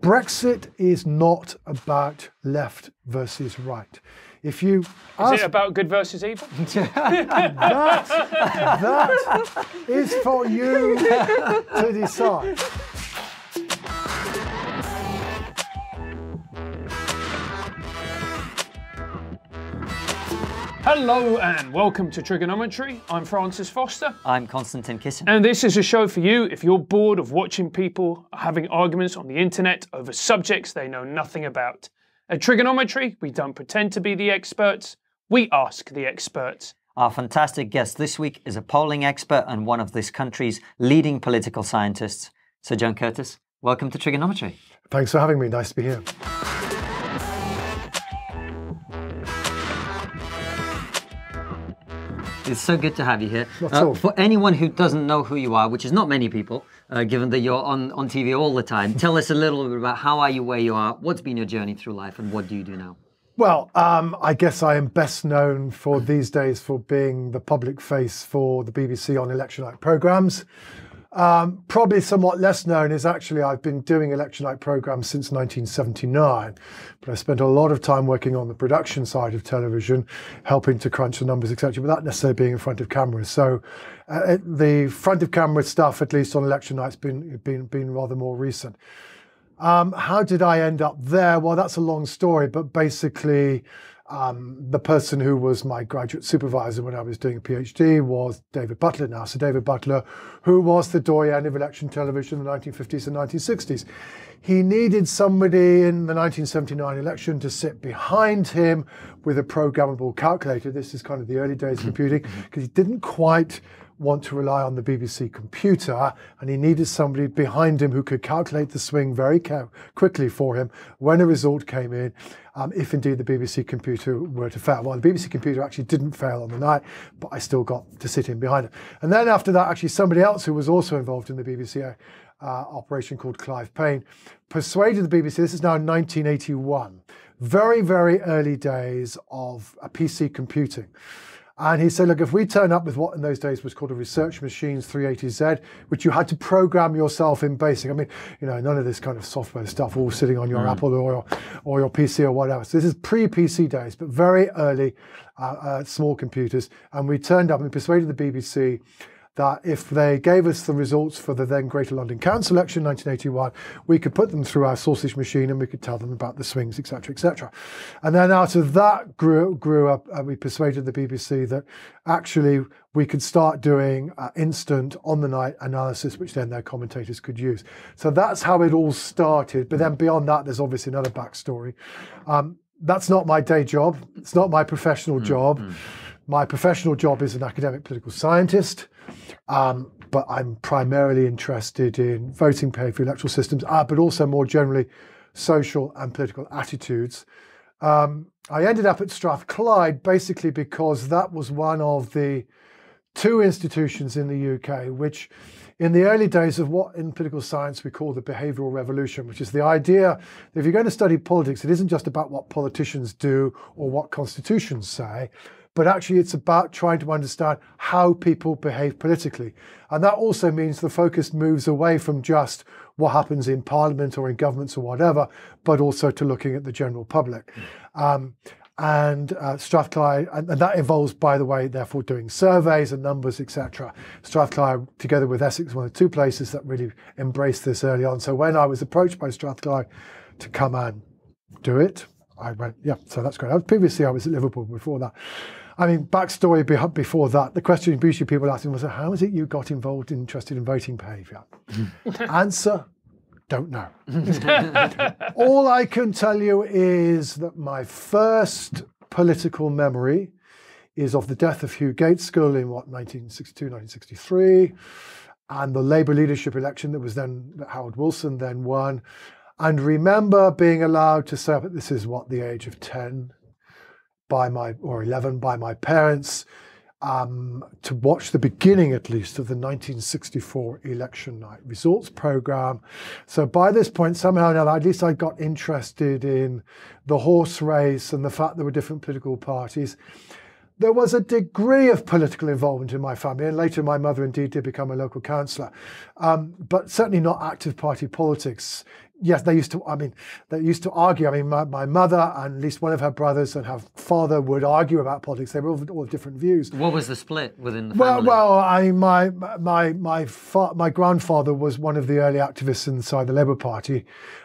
Brexit is not about left versus right. If you Is it about good versus evil? that, that is for you to decide. Hello and welcome to Triggernometry. I'm Francis Foster, I'm Konstantin Kisin. and this is a show for you if you're bored of watching people having arguments on the internet over subjects they know nothing about. At Triggernometry, we don't pretend to be the experts, we ask the experts. Our fantastic guest this week is a polling expert and one of this country's leading political scientists. Sir John Curtice, welcome to Triggernometry. Thanks for having me. Nice to be here. It's so good to have you here. Uh, for anyone who doesn't know who you are, which is not many people, uh, given that you're on, on TV all the time, tell us a little bit about how are you where you are, what's been your journey through life, and what do you do now? Well, um, I guess I am best known for these days for being the public face for the BBC on election night programmes. Um, probably somewhat less known is actually I've been doing election night programmes since 1979, but I spent a lot of time working on the production side of television, helping to crunch the numbers, etc., without necessarily being in front of cameras. So uh, the front of camera stuff, at least on election nights, been been been rather more recent. Um, how did I end up there? Well, that's a long story, but basically, um, the person who was my graduate supervisor when I was doing a PhD was David Butler now. So, David Butler, who was the doyen of election television in the 1950s and 1960s. He needed somebody in the 1979 election to sit behind him with a programmable calculator. This is kind of the early days of computing because he didn't quite want to rely on the BBC computer, and he needed somebody behind him who could calculate the swing very quickly for him when a result came in, um, if indeed the BBC computer were to fail. Well, the BBC computer actually didn't fail on the night, but I still got to sit in behind it. And then after that, actually, somebody else who was also involved in the BBC uh, operation called Clive Payne persuaded the BBC, this is now 1981, very, very early days of uh, PC computing. And he said, look, if we turn up with what in those days was called a research machines 380Z, which you had to program yourself in BASIC. I mean, you know, none of this kind of software stuff all sitting on your Apple or your, or your PC or whatever. So this is pre-PC days, but very early uh, uh, small computers. And we turned up and persuaded the BBC that if they gave us the results for the then Greater London Council election 1981, we could put them through our sausage machine and we could tell them about the swings, etc., etc. And then out of that grew grew up, uh, we persuaded the BBC that actually we could start doing uh, instant on the night analysis, which then their commentators could use. So that's how it all started. But then beyond that, there's obviously another backstory. Um, that's not my day job. It's not my professional job. My professional job is an academic political scientist, um, but I'm primarily interested in voting behaviour, electoral systems, uh, but also more generally social and political attitudes. Um, I ended up at Strathclyde basically because that was one of the two institutions in the UK which in the early days of what in political science we call the behavioral revolution, which is the idea that if you're going to study politics, it isn't just about what politicians do or what constitutions say, but actually it's about trying to understand how people behave politically. And that also means the focus moves away from just what happens in parliament or in governments or whatever, but also to looking at the general public. Um, and uh, Strathclyde, and, and that involves, by the way, therefore doing surveys and numbers, etc. Strathclyde, together with Essex, one of the two places that really embraced this early on. So when I was approached by Strathclyde to come and do it, I went, yeah, so that's great. Previously, I was at Liverpool before that. I mean, backstory before that, the question usually people asking was, how is it you got involved, interested in voting behaviour? Answer, don't know. All I can tell you is that my first political memory is of the death of Hugh Gaitskell in what 1962, 1963, and the Labour leadership election that was then that Harold Wilson then won. And remember being allowed to say, this is what the age of 10 by my or 11 by my parents um, to watch the beginning, at least, of the 1964 election night results program. So by this point, somehow or another, at least I got interested in the horse race and the fact there were different political parties. There was a degree of political involvement in my family, and later my mother indeed did become a local councillor, um, but certainly not active party politics. Yes, they used to. I mean, they used to argue. I mean, my, my mother and at least one of her brothers and her father would argue about politics. They were all, all different views. What was the split within the family? well, I mean, my my my fa- my grandfather was one of the early activists inside the Labour Party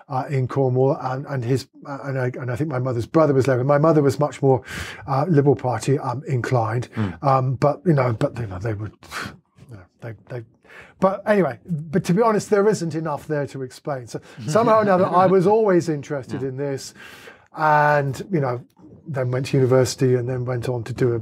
uh, in Cornwall, and and his and I, and I think my mother's brother was Labour. My mother was much more uh, Liberal Party um, inclined, um, but you know, but you know, they would, you know, they they. But anyway, but to be honest, there isn't enough there to explain. So somehow or another, I was always interested in this, and you know, then went to university and then went on to do a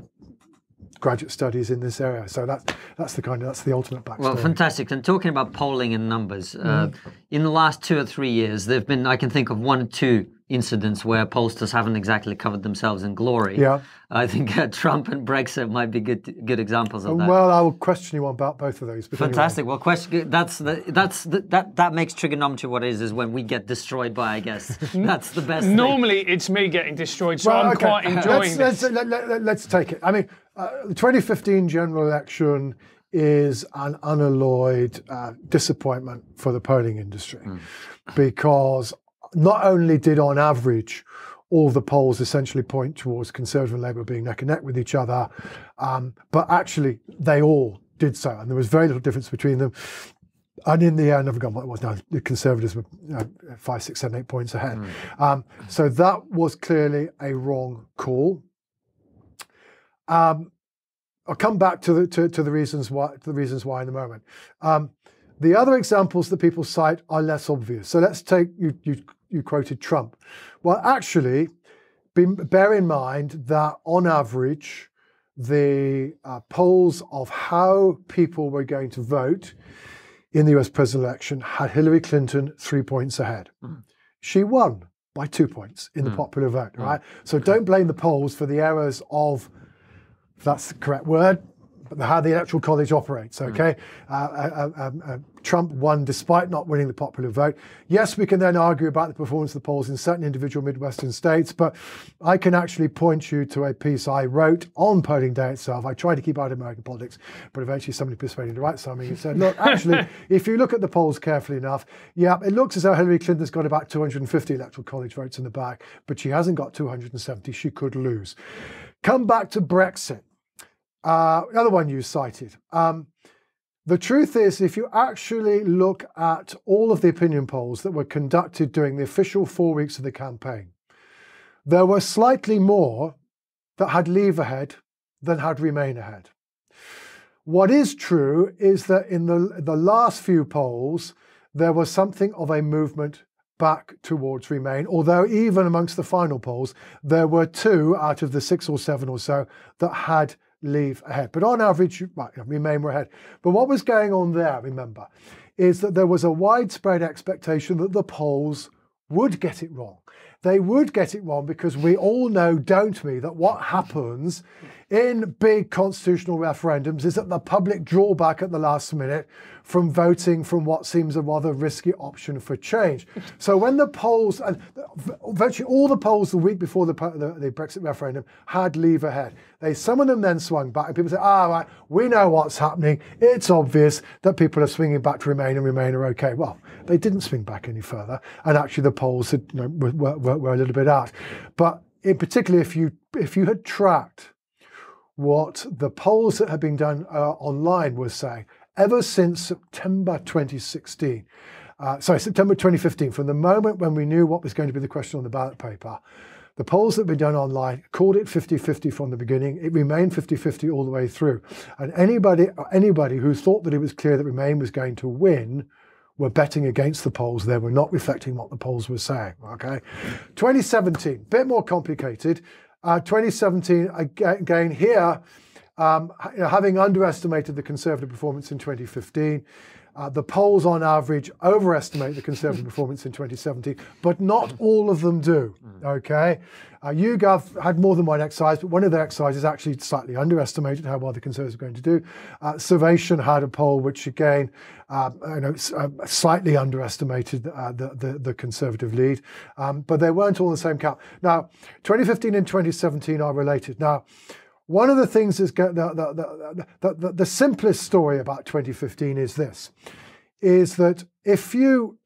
graduate studies in this area. So that's that's the kind of that's the ultimate backstory. Well, fantastic. And talking about polling and numbers, uh, Mm-hmm. in the last two or three years, there've been, I can think of one or two incidents where pollsters haven't exactly covered themselves in glory. Yeah. I think uh, Trump and Brexit might be good good examples of that. Well, I will question you about both of those. But anyway. Fantastic. Well, question. That's the, that's the, that that makes Triggernometry what it is. Is when we get destroyed by. I guess that's the best. thing. Normally, it's me getting destroyed, so Well, I'm okay. quite enjoying let's, this. Let's, let, let, let's take it. I mean, uh, the 2015 general election is an unalloyed uh, disappointment for the polling industry because not only did, on average, all the polls essentially point towards Conservative and Labour being neck and neck with each other, um, but actually they all did so, and there was very little difference between them. And in the end, I've forgotten what it was now. The Conservatives were you know, five, six, seven, eight points ahead. Um, so that was clearly a wrong call. Um, I'll come back to the to, to the reasons why to the reasons why in a moment. Um, the other examples that people cite are less obvious. So let's take you you, you quoted Trump. Well, actually, be, bear in mind that on average, the uh, polls of how people were going to vote in the US presidential election had Hillary Clinton three points ahead. She won by two points in the popular vote, right? So don't blame the polls for the errors of, if that's the correct word, but how the electoral college operates, okay? Uh, uh, uh, um, uh, Trump won despite not winning the popular vote. Yes, we can then argue about the performance of the polls in certain individual Midwestern states, but I can actually point you to a piece I wrote on polling day itself. I tried to keep out of American politics, but eventually somebody persuaded me to write something and said, look, actually, if you look at the polls carefully enough, yeah, it looks as though Hillary Clinton's got about 250 electoral college votes in the back, but she hasn't got 270. She could lose. Come back to Brexit. Uh, another one you cited. Um, the truth is, if you actually look at all of the opinion polls that were conducted during the official four weeks of the campaign, there were slightly more that had leave ahead than had remain ahead. What is true is that in the, the last few polls, there was something of a movement back towards Remain, although even amongst the final polls, there were two out of the six or seven or so that had leave ahead. But on average, right, Remain were ahead. But what was going on there, remember, is that there was a widespread expectation that the polls would get it wrong. They would get it wrong because we all know, don't we, that what happens in big constitutional referendums is that the public draw back at the last minute from voting from what seems a rather risky option for change. So when the polls, and virtually all the polls the week before the, the, the Brexit referendum had leave ahead. They some of them then swung back, and people say, "Ah, right, we know what's happening. It's obvious that people are swinging back to Remain, and Remain are okay." Well, they didn't swing back any further, and actually the polls had, you know, were, were, were a little bit out. But in particular, if you if you had tracked what the polls that had been done uh, online were saying ever since September 2016. Uh, sorry, September 2015, from the moment when we knew what was going to be the question on the ballot paper, the polls that been done online called it 50-50 from the beginning. It remained 50-50 all the way through. And anybody, anybody who thought that it was clear that Remain was going to win were betting against the polls. They were not reflecting what the polls were saying. Okay, 2017, bit more complicated. Uh, 2017 again here, um, having underestimated the Conservative performance in 2015. Uh, the polls on average overestimate the Conservative performance in 2017, but not all of them do. Okay. Uh, YouGov had more than one exercise, but one of their exercises actually slightly underestimated how well the Conservatives were going to do. Uh, Survation had a poll which, again, uh, you know, slightly underestimated uh, the, the, the, Conservative lead, um, but they weren't all in the same camp. Now, 2015 and 2017 are related. Now, one of the things is the, the, the, the, simplest story about 2015 is this, is that if you,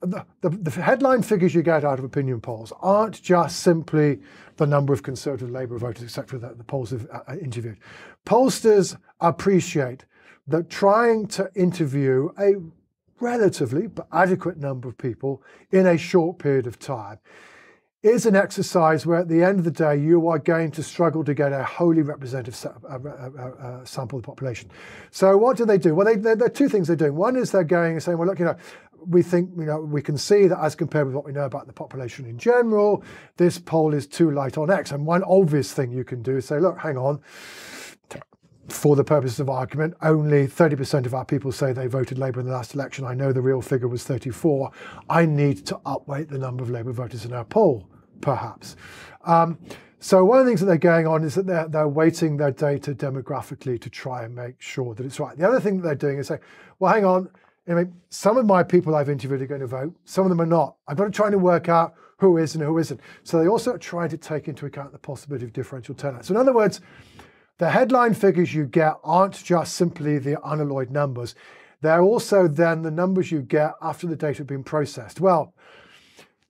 the, the, headline figures you get out of opinion polls aren't just simply the number of Conservative Labour voters, etc., that the polls have uh, interviewed. Pollsters appreciate that trying to interview a relatively but adequate number of people in a short period of time is an exercise where at the end of the day you are going to struggle to get a wholly representative uh, uh, uh, sample of the population. So what do they do? Well, they, there are two things they're doing. One is they're going and saying, well, look, you know, we think, you know, we can see that as compared with what we know about the population in general, this poll is too light on X. And one obvious thing you can do is say, look, hang on, for the purposes of argument, only 30% of our people say they voted Labour in the last election. I know the real figure was 34. I need to upweight the number of Labour voters in our poll, perhaps. Um, so one of the things that they're going on is that they're, they're weighting their data demographically to try and make sure that it's right. The other thing that they're doing is saying, well, hang on, I mean, some of my people I've interviewed are going to vote, some of them are not. I've got to try to work out who is and who isn't. So they also try to take into account the possibility of differential turnout. So in other words, the headline figures you get aren't just simply the unalloyed numbers. They're also then the numbers you get after the data have been processed. Well,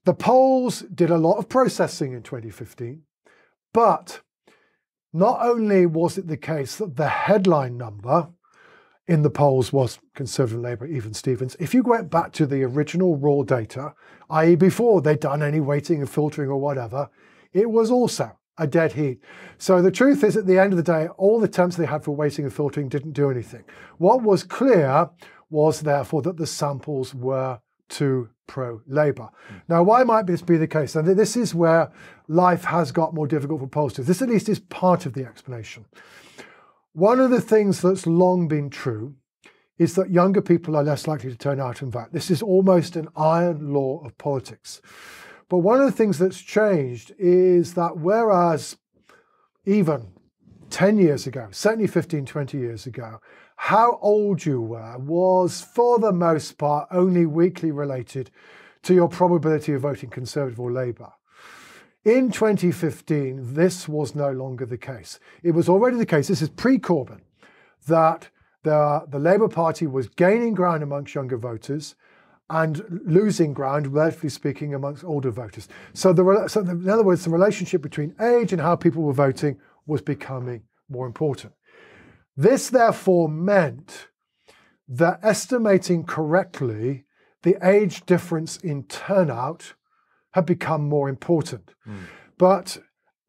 the polls did a lot of processing in 2015, but not only was it the case that the headline number in the polls was Conservative Labour, even Stevens. If you went back to the original raw data, i.e., before they'd done any weighting and filtering or whatever, it was also a dead heat. So the truth is, at the end of the day, all the attempts they had for weighting and filtering didn't do anything. What was clear was therefore that the samples were too pro-Labour. Mm. Now, why might this be the case? And this is where life has got more difficult for pollsters. This at least is part of the explanation. One of the things that's long been true is that younger people are less likely to turn out and vote. This is almost an iron law of politics. But one of the things that's changed is that whereas even 10 years ago, certainly 15, 20 years ago, how old you were was for the most part only weakly related to your probability of voting Conservative or Labour. In 2015, this was no longer the case. It was already the case, this is pre Corbyn, that the, the Labour Party was gaining ground amongst younger voters and losing ground, relatively speaking, amongst older voters. So, the, so the, in other words, the relationship between age and how people were voting was becoming more important. This therefore meant that estimating correctly the age difference in turnout had become more important. Mm. But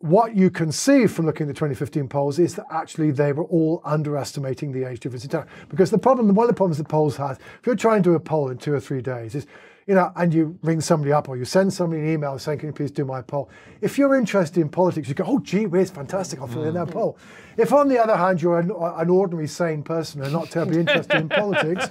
what you can see from looking at the 2015 polls is that actually they were all underestimating the age difference in time. Because the problem, one of the problems the polls has, if you're trying to do a poll in two or three days, is you know, and you ring somebody up or you send somebody an email saying, can you please do my poll? If you're interested in politics, you go, oh, gee whiz, fantastic, I'll fill in that mm. poll. If on the other hand, you're an, an ordinary sane person and not terribly interested in politics,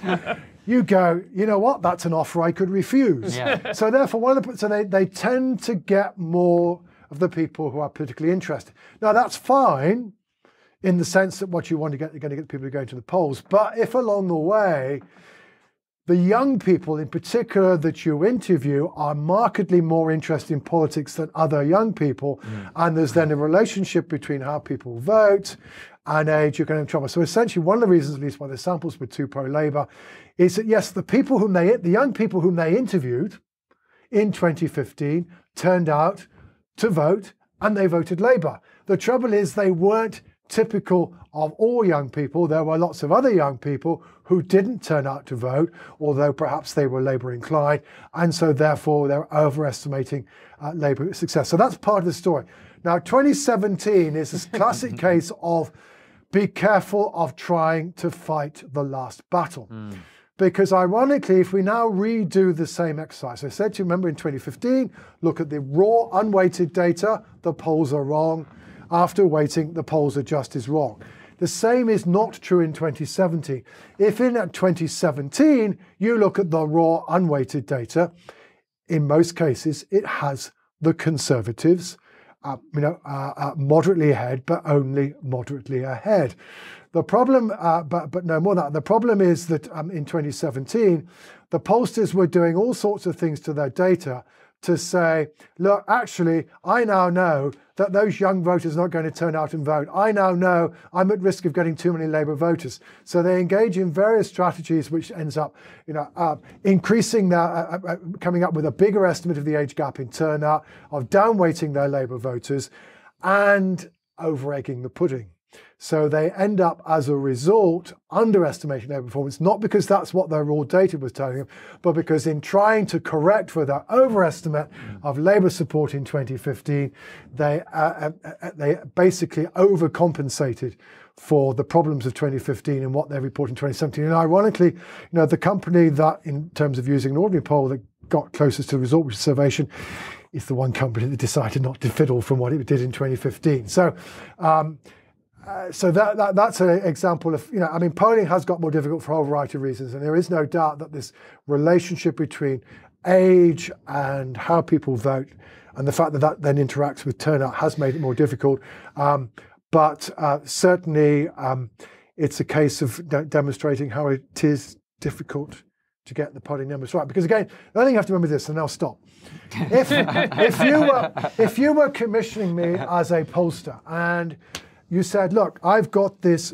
you go, you know what, that's an offer I could refuse. Yeah. So therefore, one of the, so they, they tend to get more of the people who are politically interested. Now, that's fine in the sense that what you want to get, you're going to get people going to the polls. But if along the way, the young people in particular that you interview are markedly more interested in politics than other young people. Mm. And there's then a relationship between how people vote and age, you're going to have trouble. So essentially, one of the reasons, at least why the samples were too pro-Labour, is that yes, the people whom they, the young people whom they interviewed in 2015 turned out to vote and they voted Labour. The trouble is they weren't typical of all young people. There were lots of other young people who didn't turn out to vote, although perhaps they were Labour inclined, and so therefore they're overestimating uh, Labour success. So that's part of the story. Now, 2017 is a classic case of be careful of trying to fight the last battle. Mm. Because ironically, if we now redo the same exercise, I said to you, remember in 2015, look at the raw unweighted data, the polls are wrong. After weighting, the polls are just as wrong. The same is not true in 2017. If in 2017 you look at the raw unweighted data, in most cases it has the Conservatives, uh, you know, uh, uh, moderately ahead, but only moderately ahead. The problem, uh, but, but no more than that, the problem is that um, in 2017, the pollsters were doing all sorts of things to their data to say, look, actually, I now know that those young voters are not going to turn out and vote. I now know I'm at risk of getting too many Labour voters. So they engage in various strategies, which ends up, you know, uh, increasing their, uh, uh, uh coming up with a bigger estimate of the age gap in turnout, of downweighting their Labour voters, and over egging the pudding. So they end up, as a result, underestimating their performance, not because that's what their raw data was telling them, but because in trying to correct for that overestimate of Labour support in 2015, they, uh, uh, uh, they basically overcompensated for the problems of 2015 and what they report in 2017. And ironically, you know, the company that, in terms of using an ordinary poll, that got closest to the result, which is Survation, is the one company that decided not to fiddle from what it did in 2015. So. Um, uh, so that, that that's an example of you know I mean polling has got more difficult for a whole variety of reasons, and there is no doubt that this relationship between age and how people vote, and the fact that that then interacts with turnout has made it more difficult. Um, but uh, certainly, um, it's a case of de- demonstrating how it is difficult to get the polling numbers right. Because again, the only thing you have to remember this, and I'll stop. If, if you were if you were commissioning me as a pollster and you said, look, I've got this,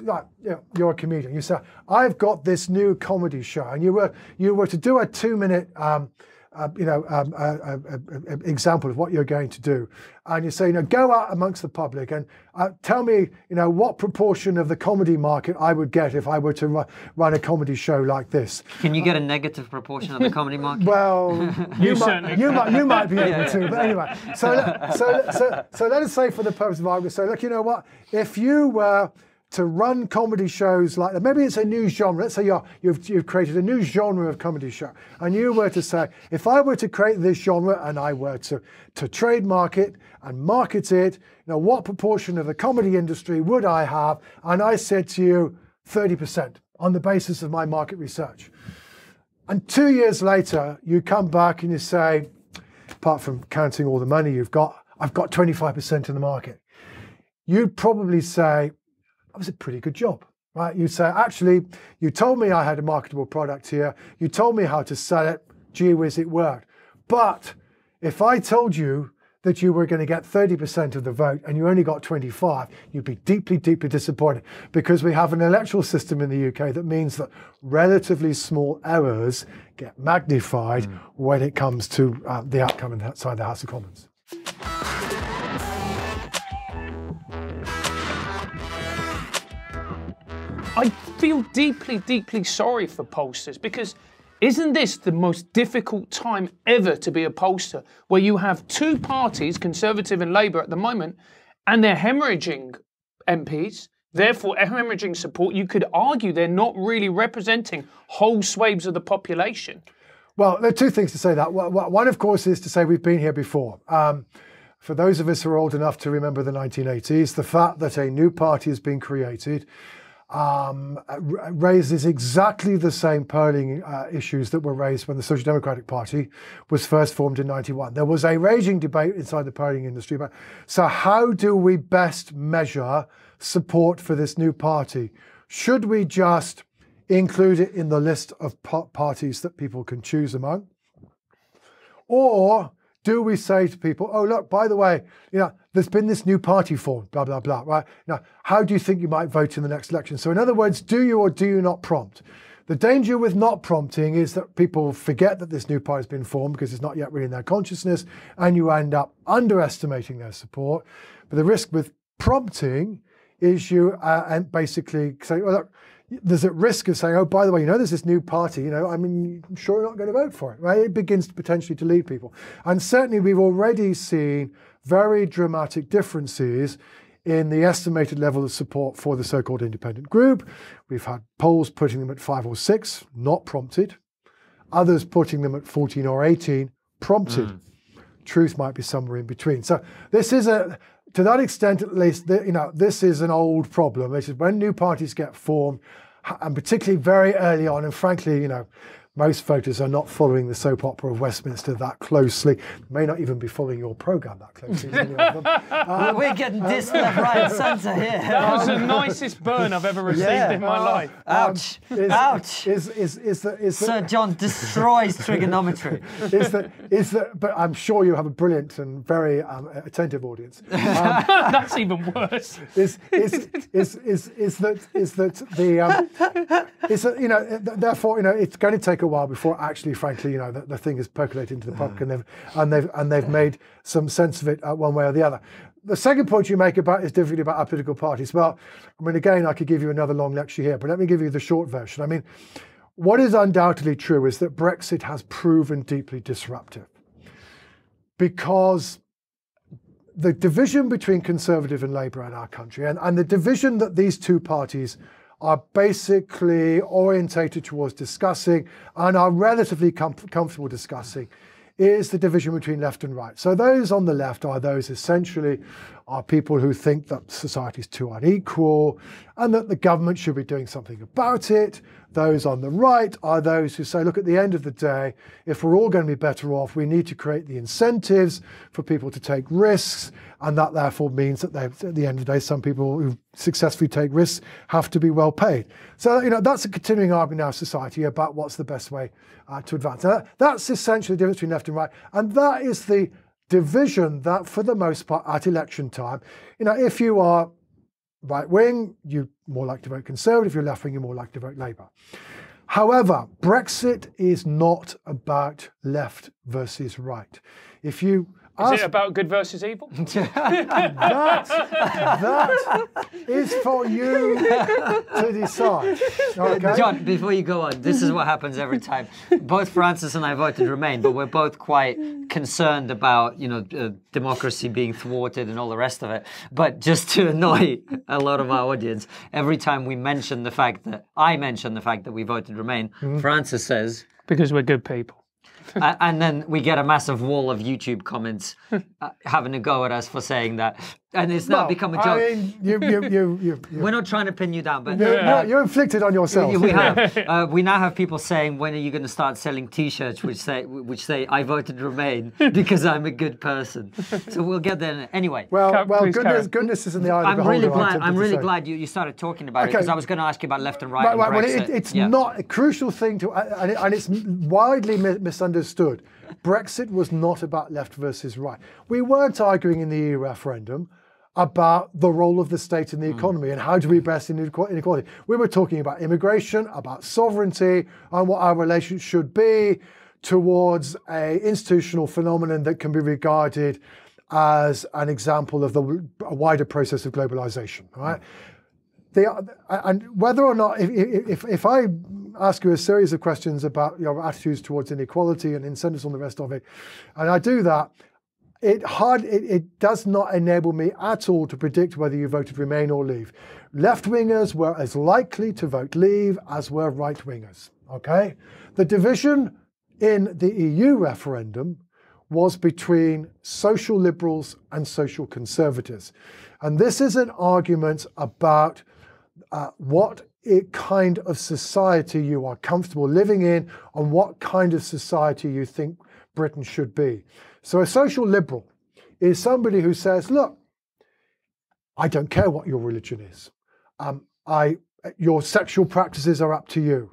you're a comedian, you said, I've got this new comedy show, and you were, you were to do a two minute, um, uh, you know, um, uh, uh, example of what you're going to do. And you say, you know, go out amongst the public and uh, tell me, you know, what proportion of the comedy market I would get if I were to ru- run a comedy show like this. Can you get a negative proportion of the comedy market? Well, you, might, you might, you might be able to. But anyway, so, so, so, so let us say for the purpose of argument, so look, you know what? If you were to run comedy shows like that. Maybe it's a new genre. Let's say you you've, you've created a new genre of comedy show, and you were to say, if I were to create this genre and I were to, to trademark it and market it, you know, what proportion of the comedy industry would I have? And I said to you, 30% on the basis of my market research. And two years later, you come back and you say, apart from counting all the money you've got, I've got 25% in the market. You'd probably say, that was a pretty good job. Right? You say, actually, you told me I had a marketable product here. You told me how to sell it. Gee whiz, it worked. But if I told you that you were going to get 30% of the vote and you only got 25, you'd be deeply, deeply disappointed because we have an electoral system in the UK that means that relatively small errors get magnified mm. when it comes to uh, the outcome inside the House of Commons. I feel deeply, deeply sorry for pollsters because isn't this the most difficult time ever to be a pollster where you have two parties, Conservative and Labour at the moment, and they're hemorrhaging MPs, therefore hemorrhaging support? You could argue they're not really representing whole swathes of the population. Well, there are two things to say that. One, of course, is to say we've been here before. Um, for those of us who are old enough to remember the 1980s, the fact that a new party has been created um, raises exactly the same polling uh, issues that were raised when the Social Democratic Party was first formed in 91. There was a raging debate inside the polling industry about so, how do we best measure support for this new party? Should we just include it in the list of parties that people can choose among? Or do we say to people, oh, look, by the way, you know, there's been this new party formed, blah, blah, blah, right? Now, how do you think you might vote in the next election? So, in other words, do you or do you not prompt? The danger with not prompting is that people forget that this new party has been formed because it's not yet really in their consciousness, and you end up underestimating their support. But the risk with prompting is you uh, and basically say, well, look, there's a risk of saying, oh, by the way, you know, there's this new party, you know, I mean, I'm sure you're not going to vote for it, right? It begins to potentially to lead people. And certainly we've already seen very dramatic differences in the estimated level of support for the so-called independent group. We've had polls putting them at five or six, not prompted. Others putting them at 14 or 18, prompted. Mm. Truth might be somewhere in between. So this is a, to that extent at least, you know, this is an old problem. This is when new parties get formed, and particularly very early on, and frankly, you know, most voters are not following the soap opera of Westminster that closely, may not even be following your programme that closely. many of them. Um, We're getting dissed left, right, and centre here. That was the nicest burn I've ever received Yeah. in my life. Ouch! is, Ouch! Is, is, is, the, is, Sir the, John destroys Triggernometry. is, the, is the, but I'm sure you have a brilliant and very um, attentive audience. That's even worse. is is is is is that is that the um, is that, you know therefore you know it's going to take a while before actually frankly you know the, the thing is percolated into the public and they've and they've and they've made some sense of it uh, one way or the other. The second point you make about is differently about our political parties. Well, I mean again I could give you another long lecture here, but let me give you the short version. I mean, what is undoubtedly true is that Brexit has proven deeply disruptive because the division between Conservative and Labour in our country, and, and the division that these two parties are basically orientated towards discussing and are relatively com- comfortable discussing, is the division between left and right. So those on the left are those essentially are people who think that society is too unequal and that the government should be doing something about it. Those on the right are those who say, look, at the end of the day, if we're all going to be better off, we need to create the incentives for people to take risks. And that therefore means that at the end of the day, some people who successfully take risks have to be well paid. So, you know, that's a continuing argument in our society about what's the best way uh, to advance. Now, that's essentially the difference between left and right. And that is the division that, for the most part, at election time, you know, if you are right wing, you're more like to vote Conservative. If you're left wing, you're more likely to vote Labour. However, Brexit is not about left versus right. If you Is ask it about good versus evil? that, that is for you to decide. Okay? John, before you go on, this is what happens every time. Both Francis and I voted Remain, but we're both quite concerned about, you know, uh, democracy being thwarted and all the rest of it. But just to annoy a lot of our audience, every time we mention the fact that I mention the fact that we voted Remain, Francis says, Because we're good people. and then we get a massive wall of YouTube comments uh, having a go at us for saying that, and it's now Well, become a joke. I mean, you, you, you, you, you, we're not trying to pin you down, but you, uh, you inflicted on yourself. we have. Uh, we now have people saying, "When are you going to start selling T-shirts which say which say I voted Remain because I'm a good person?" So we'll get there anyway. Well, Ca- well, goodness, goodness is in the eye of the I'm beholder. really glad. I'm really say. glad you, you started talking about it because I was going to ask you about left and right. Right, and right. Well, it, it's Yeah. not a crucial thing to, and, it, and it's widely misunderstood. Brexit was not about left versus right. We weren't arguing in the EU referendum about the role of the state in the hmm. economy and how do we best inequ- inequality. We were talking about immigration, about sovereignty, and what our relations should be towards a institutional phenomenon that can be regarded as an example of the wider process of globalization. Right hmm. They are, and whether or not if, if if I ask you a series of questions about your attitudes towards inequality and incentives on the rest of it, and I do that, it hard it, it does not enable me at all to predict whether you voted Remain or Leave. Left wingers were as likely to vote Leave as were right wingers. Okay, the division in the EU referendum was between social liberals and social conservatives. And this is an argument about uh, what kind of society you are comfortable living in and what kind of society you think Britain should be. So a social liberal is somebody who says, look, I don't care what your religion is. Um, I, your sexual practices are up to you.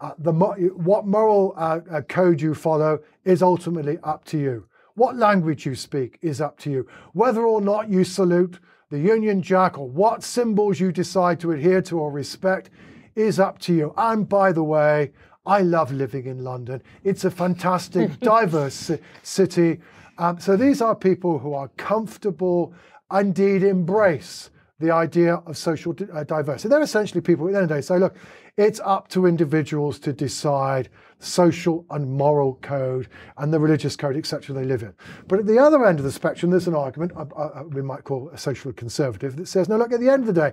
Uh, the mo- what moral uh, uh, code you follow is ultimately up to you. What language you speak is up to you. Whether or not you salute the Union Jack or what symbols you decide to adhere to or respect is up to you. And by the way, I love living in London. It's a fantastic, diverse city. Um, so these are people who are comfortable, and indeed embrace the idea of social di- uh, diversity. They're essentially people at the end of the day say, look, it's up to individuals to decide social and moral code and the religious code, etc., they live in. But at the other end of the spectrum, there's an argument uh, uh, we might call a social conservative that says, no, look, at the end of the day,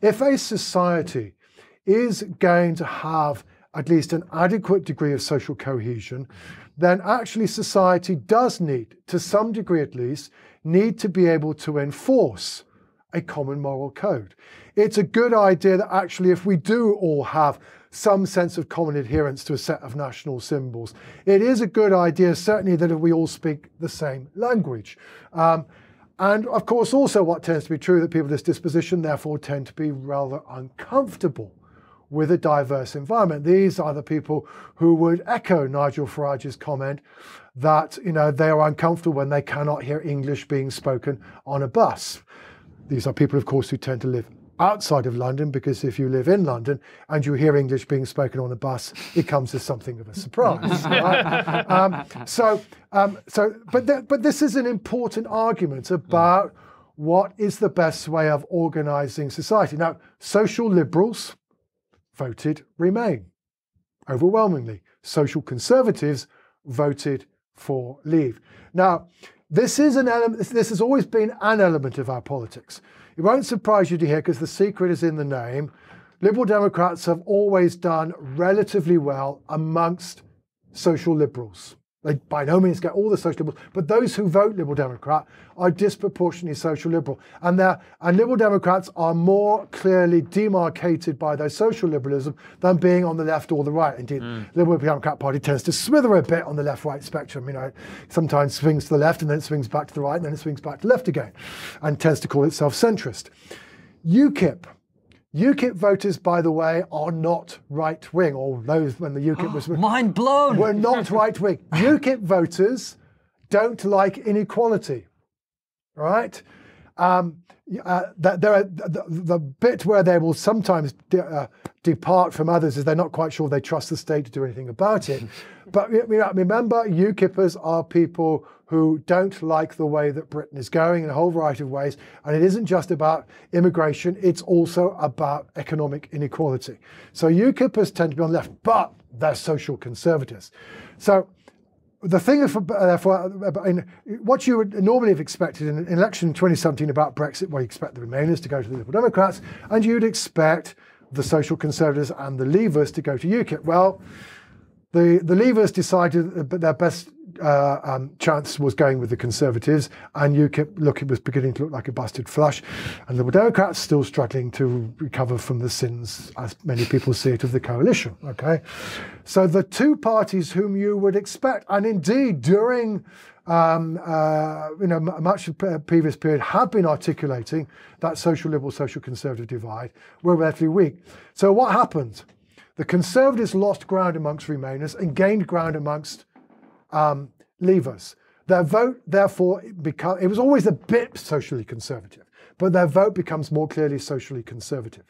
if a society is going to have at least an adequate degree of social cohesion, then actually society does need, to some degree at least, need to be able to enforce a common moral code. It's a good idea that actually, if we do all have some sense of common adherence to a set of national symbols. It is a good idea, certainly, that we all speak the same language. Um, and of course, also what tends to be true that people of this disposition therefore tend to be rather uncomfortable with a diverse environment. These are the people who would echo Nigel Farage's comment that you know they are uncomfortable when they cannot hear English being spoken on a bus. These are people, of course, who tend to live outside of London because if you live in London and you hear English being spoken on a bus, it comes as something of a surprise. right? um, so, um, so, but th- but this is an important argument about what is the best way of organising society. Now, social liberals voted Remain overwhelmingly. Social conservatives voted for Leave. Now, this is an element. This has always been an element of our politics. It won't surprise you to hear, because the secret is in the name. Liberal Democrats have always done relatively well amongst social liberals. They by no means get all the social liberals, but those who vote Liberal Democrat are disproportionately social liberal. And, and Liberal Democrats are more clearly demarcated by their social liberalism than being on the left or the right. Indeed, mm. the Liberal Democrat Party tends to swither a bit on the left right spectrum. You know, sometimes swings to the left and then it swings back to the right and then it swings back to the left again and tends to call itself centrist. UKIP UKIP voters, by the way, are not right wing, or those when the UKIP was mind blown. We're not right wing. UKIP voters don't like inequality, right? Um, uh, there are the, the, bit where they will sometimes de- uh, depart from others is they're not quite sure they trust the state to do anything about it. but remember, UKIPers are people who don't like the way that Britain is going in a whole variety of ways. And it isn't just about immigration, it's also about economic inequality. So UKIPers tend to be on the left, but they're social conservatives. So the thing of, therefore, uh, uh, in, what you would normally have expected in an election in 2017 about Brexit, where you expect the Remainers to go to the Liberal Democrats, and you'd expect the Social Conservatives and the Leavers to go to UKIP. Well, the, the Leavers decided that their best uh, um, chance was going with the Conservatives, and UKIP, look, it was beginning to look like a busted flush. And the Democrats still struggling to recover from the sins, as many people see it, of the coalition. Okay, so the two parties whom you would expect, and indeed during um, uh, you know, much of the previous period have been articulating that social liberal, social conservative divide, were relatively weak. So what happened? The Conservatives lost ground amongst Remainers and gained ground amongst um, Leavers. Their vote, therefore, become, it was always a bit socially conservative, but their vote becomes more clearly socially conservative.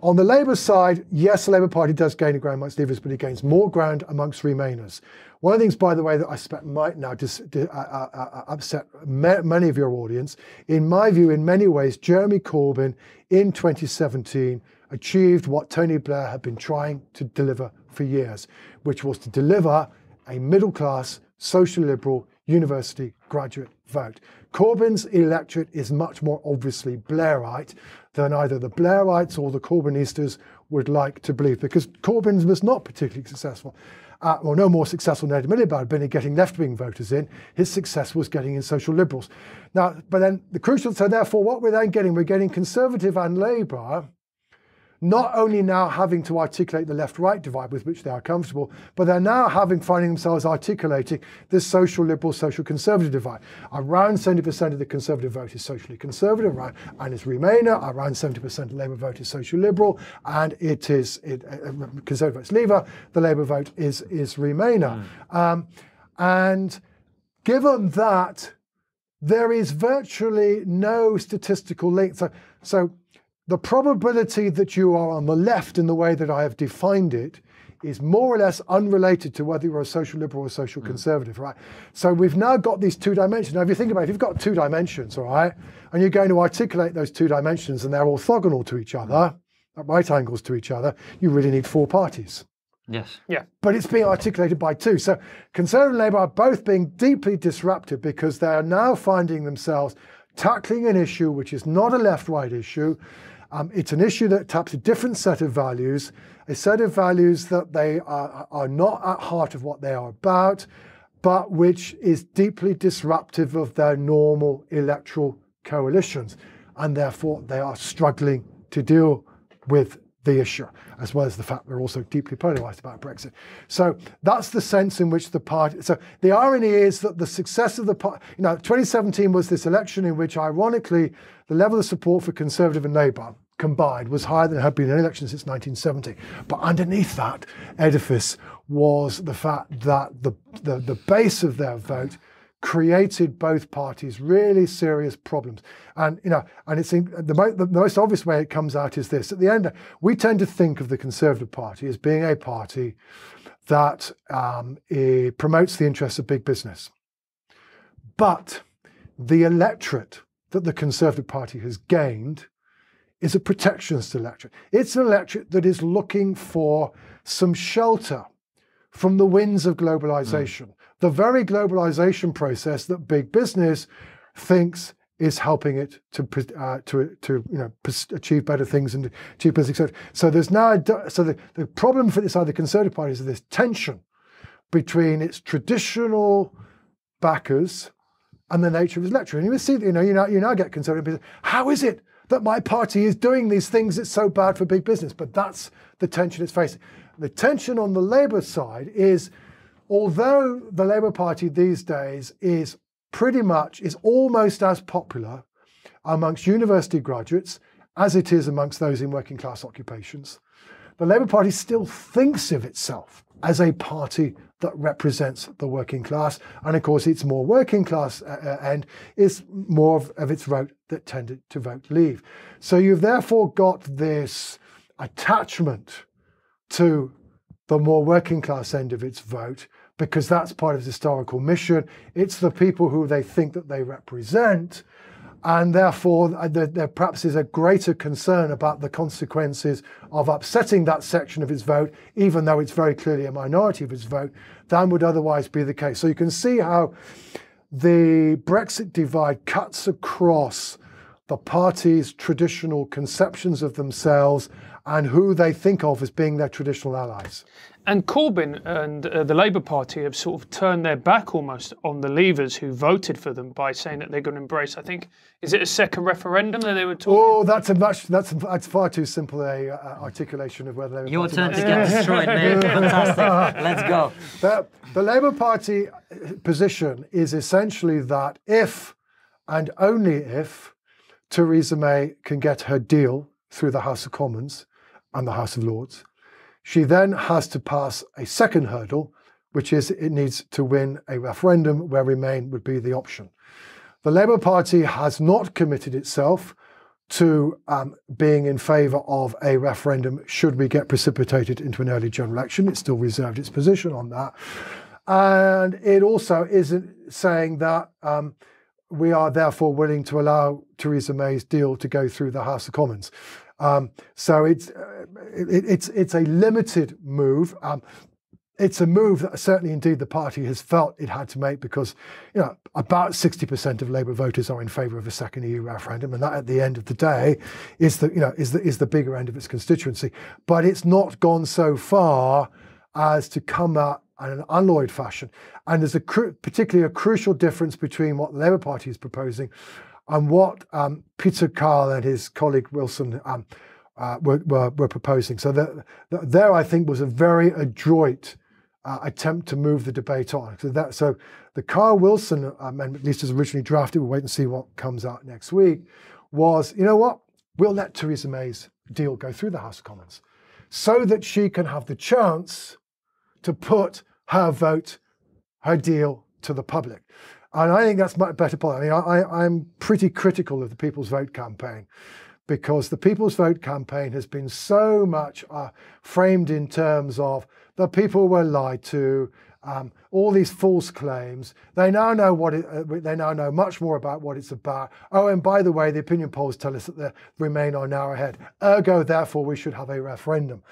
On the Labour side, yes, the Labour Party does gain a ground amongst Leavers, but it gains more ground amongst Remainers. One of the things, by the way, that I suspect might now dis, uh, uh, uh, upset many of your audience, in my view, in many ways, Jeremy Corbyn in 2017 achieved what Tony Blair had been trying to deliver for years, which was to deliver a middle class, social liberal, university graduate vote. Corbyn's electorate is much more obviously Blairite than either the Blairites or the Corbynistas would like to believe, because Corbyn was not particularly successful. Uh, or no more successful than Ed Miliband had been in getting left-wing voters in. His success was getting in social liberals. Now, but then the crucial, so therefore what we're then getting, we're getting Conservative and Labour not only now having to articulate the left-right divide with which they are comfortable, but they're now having finding themselves articulating this social liberal, social conservative divide. Around 70% of the conservative vote is socially conservative, right, and is Remainer. Around 70% of the Labour vote is social liberal, and it is it, uh, conservative votes. The Labour vote is is Remainer, mm. um, and given that there is virtually no statistical link, so so the probability that you are on the left in the way that I have defined it is more or less unrelated to whether you're a social liberal or social mm. conservative, right? So we've now got these two dimensions. Now, if you think about it, if you've got two dimensions, all right, and you're going to articulate those two dimensions and they're orthogonal to each other, at right angles to each other, you really need four parties. Yes. Yeah. But it's being articulated by two. So Conservative and Labour are both being deeply disrupted because they are now finding themselves tackling an issue which is not a left right issue um, it's an issue that taps a different set of values, a set of values that they are, are not at heart of what they are about, but which is deeply disruptive of their normal electoral coalitions. And therefore, they are struggling to deal with the issue, as well as the fact we're also deeply polarised about Brexit. So that's the sense in which the party. So the irony is that the success of the party, you know, 2017 was this election in which, ironically, the level of support for Conservative and Labour combined was higher than had been in elections since 1970. But underneath that edifice was the fact that the, the, the base of their vote created both parties really serious problems. And you know, and it's in, the, mo- the most obvious way it comes out is this: at the end, we tend to think of the Conservative Party as being a party that um, promotes the interests of big business, but the electorate that the Conservative Party has gained is a protectionist electorate. It's an electorate that is looking for some shelter from the winds of globalization. Mm. The very globalization process that big business thinks is helping it to uh, to to you know achieve better things and achieve better success. So there's now so the, the problem for this side, the Conservative Party, is this tension between its traditional backers and the nature of its electorate. And you see, you know, you now you now get Conservative. How is it that my party is doing these things that's so bad for big business? But that's the tension it's facing. The tension on the Labour side is, although the Labour Party these days is pretty much, is almost as popular amongst university graduates as it is amongst those in working class occupations, the Labour Party still thinks of itself as a party that represents the working class. And of course, its more working class uh, uh end is more of, of, its vote that tended to vote leave. So you've therefore got this attachment to the more working class end of its vote because that's part of his historical mission. It's the people who they think that they represent. And therefore, uh, there, there, perhaps is a greater concern about the consequences of upsetting that section of his vote, even though it's very clearly a minority of his vote, than would otherwise be the case. So you can see how the Brexit divide cuts across the party's traditional conceptions of themselves and who they think of as being their traditional allies. And Corbyn and uh, the Labour Party have sort of turned their back almost on the Leavers who voted for them by saying that they're going to embrace. I think is it a second referendum that they were talking? Oh, that's a much that's that's far too simple a uh, articulation of whether they were. Your turn to get destroyed, mate. Fantastic. Let's go. The, the Labour Party position is essentially that if and only if Theresa May can get her deal through the House of Commons and the House of Lords. She then has to pass a second hurdle, which is it needs to win a referendum where Remain would be the option. The Labour Party has not committed itself to um, being in favour of a referendum should we get precipitated into an early general election. It still reserved its position on that. And it also isn't saying that um, we are therefore willing to allow Theresa May's deal to go through the House of Commons. Um, so it's uh, it, it's it's a limited move. Um, it's a move that certainly indeed the party has felt it had to make because you know about 60% of Labour voters are in favour of a second EU referendum, and that at the end of the day is the you know is the is the bigger end of its constituency. But it's not gone so far as to come out in an unlawed fashion. And there's a particularly a crucial difference between what the Labour Party is proposing and what um, Peter Kyle and his colleague Wilson um, uh, were, were, were, proposing. So there, I think, was a very adroit uh, attempt to move the debate on. So, that, so the Kyle Wilson amendment, at least as originally drafted, we'll wait and see what comes out next week, was, you know what, we'll let Theresa May's deal go through the House of Commons so that she can have the chance to put her vote, her deal to the public. And I think that's much better policy. I mean, I, I'm pretty critical of the People's Vote campaign because the People's Vote campaign has been so much uh, framed in terms of the people were lied to, um, all these false claims. They now know what it, uh, they now know much more about what it's about. Oh, and by the way, the opinion polls tell us that the Remain are now ahead. Ergo, therefore, we should have a referendum.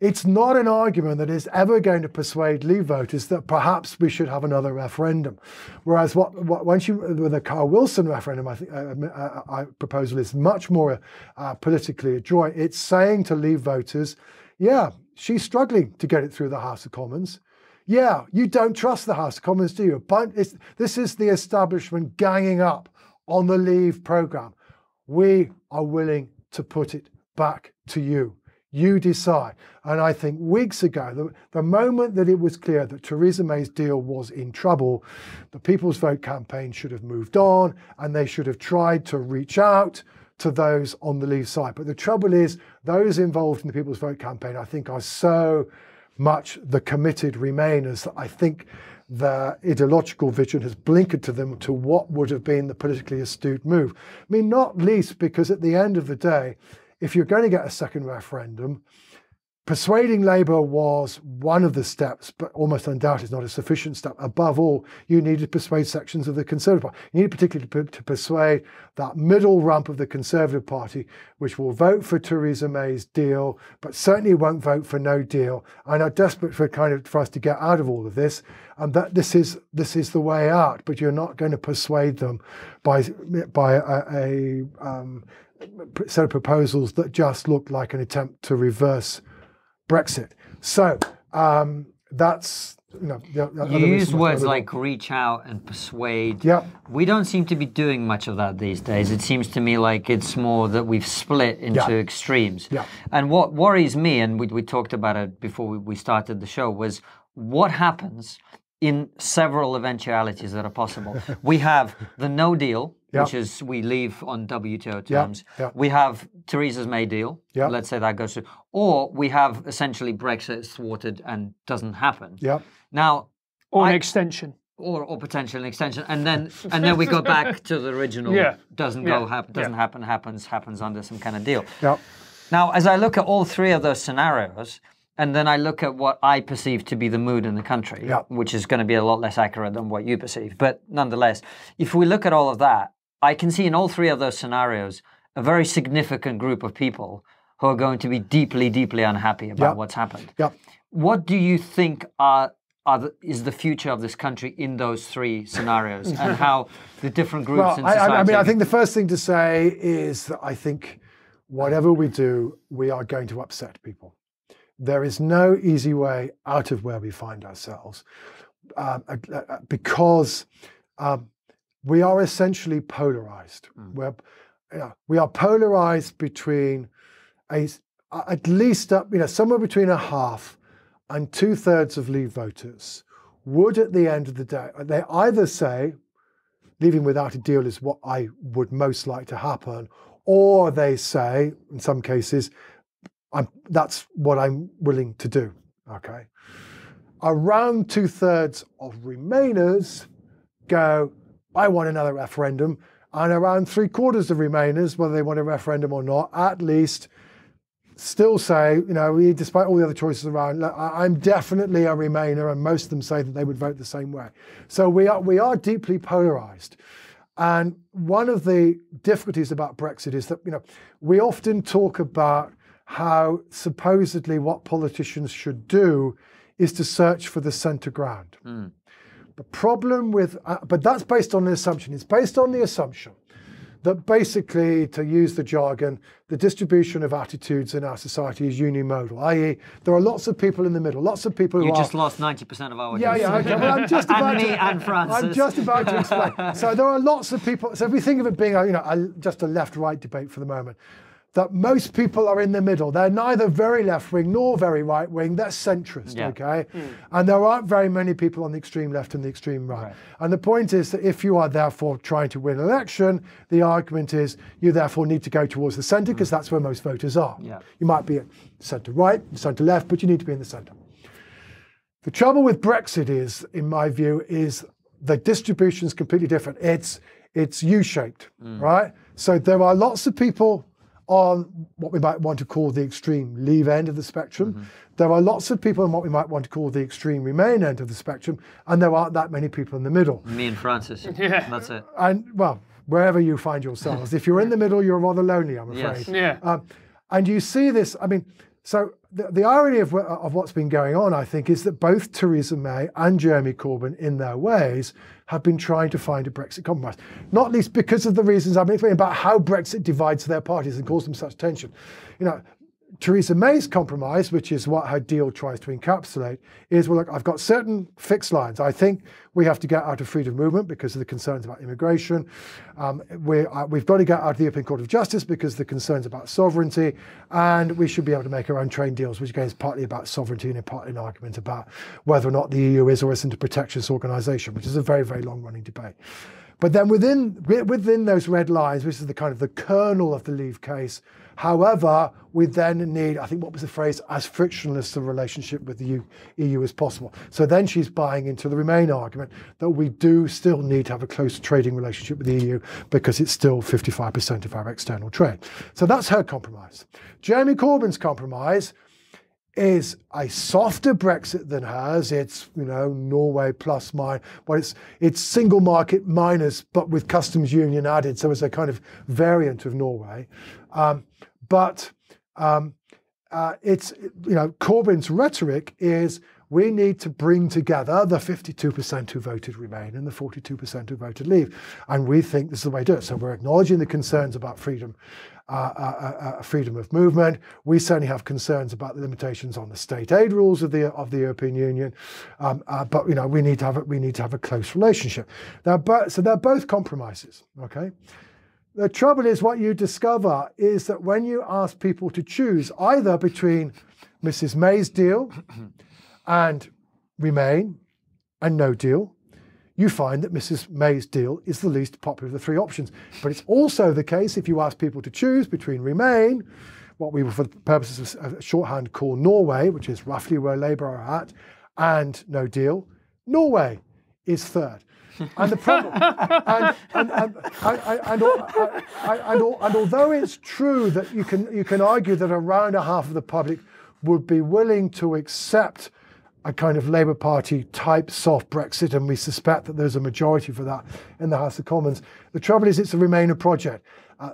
It's not an argument that is ever going to persuade Leave voters that perhaps we should have another referendum. Whereas what, what once you with the Kyle Wilson referendum, I think uh, uh, uh, proposal is much more uh, politically adroit. It's saying to Leave voters, yeah, she's struggling to get it through the House of Commons. Yeah, you don't trust the House of Commons, do you? But this is the establishment ganging up on the Leave programme. We are willing to put it back to you You decide. And I think weeks ago, the, the moment that it was clear that Theresa May's deal was in trouble, the People's Vote campaign should have moved on and they should have tried to reach out to those on the Leave side. But the trouble is, those involved in the People's Vote campaign, I think, are so much the committed Remainers that I think their ideological vision has blinkered to them to what would have been the politically astute move. I mean, not least because at the end of the day, if you're going to get a second referendum, Persuading Labour was one of the steps, but almost undoubtedly not a sufficient step. Above all, you need to persuade sections of the Conservative Party. You need particularly to, to persuade that middle rump of the Conservative Party, which will vote for Theresa May's deal, but certainly won't vote for no deal, and are desperate for kind of for us to get out of all of this, and that this is this is the way out. But you're not going to persuade them by by a, a um, set of proposals that just look like an attempt to reverse Brexit. So um, that's you know. you use words like reach out and persuade. Yeah. We don't seem to be doing much of that these days. It seems to me like it's more that we've split into yeah. extremes. Yeah. And what worries me, and we, we talked about it before we, we started the show, was what happens in several eventualities that are possible. we have the no deal, yep. which is we leave on WTO terms. Yep. Yep. We have Theresa's May deal. Let's say that goes through. Or we have essentially Brexit thwarted and doesn't happen. Yep. Now, or I, an extension. Or, or potential extension, and then and then we go back to the original. Yeah. Doesn't yeah. go happen. Doesn't yeah. happen. Happens. Happens under some kind of deal. Yep. Now, as I look at all three of those scenarios, and then I look at what I perceive to be the mood in the country, yeah. which is going to be a lot less accurate than what you perceive. But nonetheless, if we look at all of that, I can see in all three of those scenarios a very significant group of people who are going to be deeply, deeply unhappy about yeah. what's happened. Yeah. What do you think are the, is the future of this country in those three scenarios, and how the different groups well, in society? I, I mean, I think the first thing to say is that I think whatever we do, we are going to upset people. There is no easy way out of where we find ourselves um, uh, uh, because um, we are essentially polarized. Mm. We're, you know, we are polarized between a, at least up, you know, somewhere between a half and two thirds of Leave voters would, at the end of the day, they either say leaving without a deal is what I would most like to happen, or they say, in some cases, I'm, that's what I'm willing to do. Okay. Around two thirds of Remainers go, I want another referendum. And around three quarters of Remainers, whether they want a referendum or not, at least still say, you know, despite all the other choices around, I'm definitely a Remainer, and most of them say that they would vote the same way. So we are we are deeply polarized. And one of the difficulties about Brexit is that, you know, we often talk about how supposedly what politicians should do is to search for the center ground. Mm. The problem with, uh, but that's based on an assumption. It's based on the assumption that basically, to use the jargon, the distribution of attitudes in our society is unimodal, i.e., there are lots of people in the middle, lots of people you who just are, lost 90% of our Yeah, yeah, okay. Well, I'm just about and to, me and Francis. I'm just about to explain. so there are lots of people, so if we think of it being, a, you know, a, just a left-right debate for the moment, that most people are in the middle. They're neither very left wing nor very right wing. They're centrist, yeah. okay? Mm. And there aren't very many people on the extreme left and the extreme right. right. And the point is that if you are therefore trying to win an election, the argument is you therefore need to go towards the centre because mm. that's where most voters are. Yeah. You might be at centre right, centre left, but you need to be in the centre. The trouble with Brexit is, in my view, is the distribution is completely different. It's it's U-shaped, mm. right? So there are lots of people on what we might want to call the extreme leave end of the spectrum. Mm-hmm. There are lots of people on what we might want to call the extreme remain end of the spectrum, and there aren't that many people in the middle. Me and Francis. yeah. That's it. And well, wherever you find yourselves, if you're in the middle, you're rather lonely, I'm afraid. Yes. Yeah. Um, and you see this, I mean, so the, the irony of, of what's been going on, I think, is that both Theresa May and Jeremy Corbyn, in their ways, have been trying to find a Brexit compromise. Not least because of the reasons I've been explaining about how Brexit divides their parties and causes them such tension. You know, Theresa May's compromise, which is what her deal tries to encapsulate, is well, look, I've got certain fixed lines. I think we have to get out of freedom of movement because of the concerns about immigration. Um, we, uh, we've got to get out of the European Court of Justice because of the concerns about sovereignty. And we should be able to make our own trade deals, which again is partly about sovereignty and partly an argument about whether or not the EU is or isn't a protectionist organisation, which is a very, very long running debate. But then within within those red lines, which is the kind of the kernel of the Leave case, However, we then need, I think what was the phrase, as frictionless a relationship with the EU as possible. So then she's buying into the Remain argument that we do still need to have a close trading relationship with the EU because it's still 55% of our external trade. So that's her compromise. Jeremy Corbyn's compromise is a softer Brexit than hers. It's you know Norway plus mine, but it's it's single market minus, but with customs union added. So it's a kind of variant of Norway. Um, but um, uh, it's, you know, Corbyn's rhetoric is we need to bring together the 52% who voted Remain and the 42% who voted Leave. And we think this is the way to do it. So we're acknowledging the concerns about freedom. Uh, uh, uh, uh freedom of movement. We certainly have concerns about the limitations on the state aid rules of the of the European Union, um, uh, but you know we need to have a, we need to have a close relationship. Now, so they're both compromises. Okay, the trouble is, what you discover is that when you ask people to choose either between Mrs. May's deal and Remain and no deal, you find that Mrs. May's deal is the least popular of the three options. But it's also the case if you ask people to choose between Remain, what we for the purposes of shorthand, call Norway, which is roughly where Labour are at, and no deal, Norway is third. And the problem, and, and, and, although it's true that you can you can argue that around a half of the public would be willing to accept a kind of Labour Party type soft Brexit, and we suspect that there's a majority for that in the House of Commons. The trouble is, it's a Remainer project. Uh,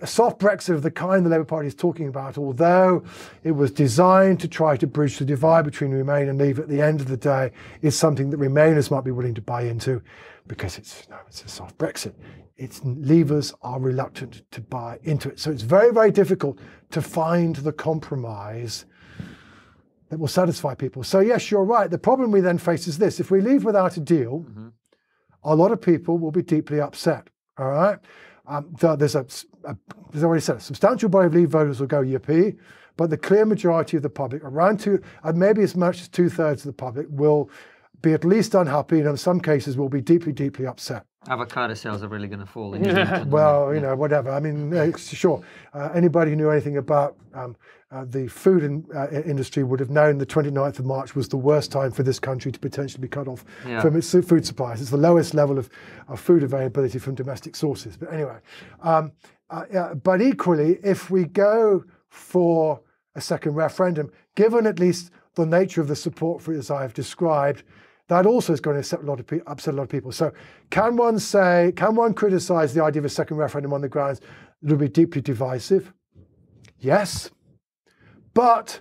a soft Brexit of the kind the Labour Party is talking about, although it was designed to try to bridge the divide between Remain and Leave at the end of the day, is something that Remainers might be willing to buy into because it's, no, it's a soft Brexit. Its leavers are reluctant to buy into it. So it's very, very difficult to find the compromise that will satisfy people. So, yes, you're right. The problem we then face is this if we leave without a deal, mm-hmm. a lot of people will be deeply upset. All right. Um, there's a, a, there's already said, a substantial body of Leave voters will go yippee, but the clear majority of the public, around two, and maybe as much as two thirds of the public, will be at least unhappy, and in some cases will be deeply, deeply upset. Avocado sales are really going to fall. well, you know, whatever. I mean, sure. Uh, anybody who knew anything about um, uh, the food in, uh, industry would have known the 29th of March was the worst time for this country to potentially be cut off yeah. from its food supplies. It's the lowest level of, of food availability from domestic sources. But anyway, um, uh, but equally, if we go for a second referendum, given at least the nature of the support for it as I have described, that also is going to upset a lot of, pe- upset a lot of people. So, can one say, can one criticize the idea of a second referendum on the grounds that it will be deeply divisive? Yes. But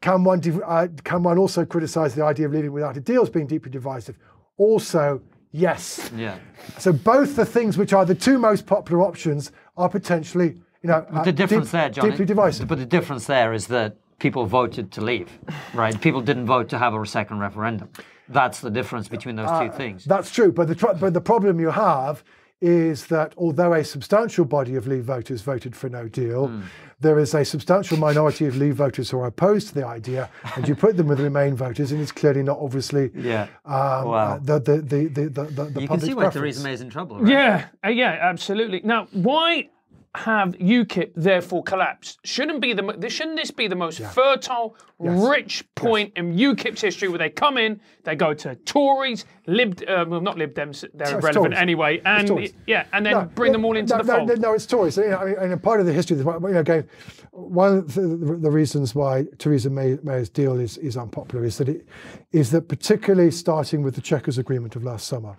can one, uh, can one also criticize the idea of leaving without a deal as being deeply divisive? Also, yes. Yeah. So both the things which are the two most popular options are potentially, you know, uh, the difference deep, there, deeply divisive. But the difference there is that people voted to leave, right? People didn't vote to have a second referendum. That's the difference between those two uh, things. That's true, but the but the problem you have is that although a substantial body of Leave voters voted for no deal, mm. there is a substantial minority of Leave voters who are opposed to the idea, and you put them with Remain voters, and it's clearly not obviously yeah. Um, wow. the, the, the, the, the, the You can see why Theresa May is in trouble, right? Yeah, uh, yeah, absolutely. Now, why have UKIP therefore collapsed? Shouldn't be the shouldn't this be the most yeah. fertile, yes. rich point yes. in UKIP's history where they come in, they go to Tories, Lib, uh, well not Lib Dems, they're irrelevant anyway, and yeah, and then no, bring them all into the fold. No, no, it's Tories. You know, I mean, and part of the history, you know, again, one of the, the reasons why Theresa May, May's deal is is unpopular is that it is that particularly starting with the Chequers Agreement of last summer,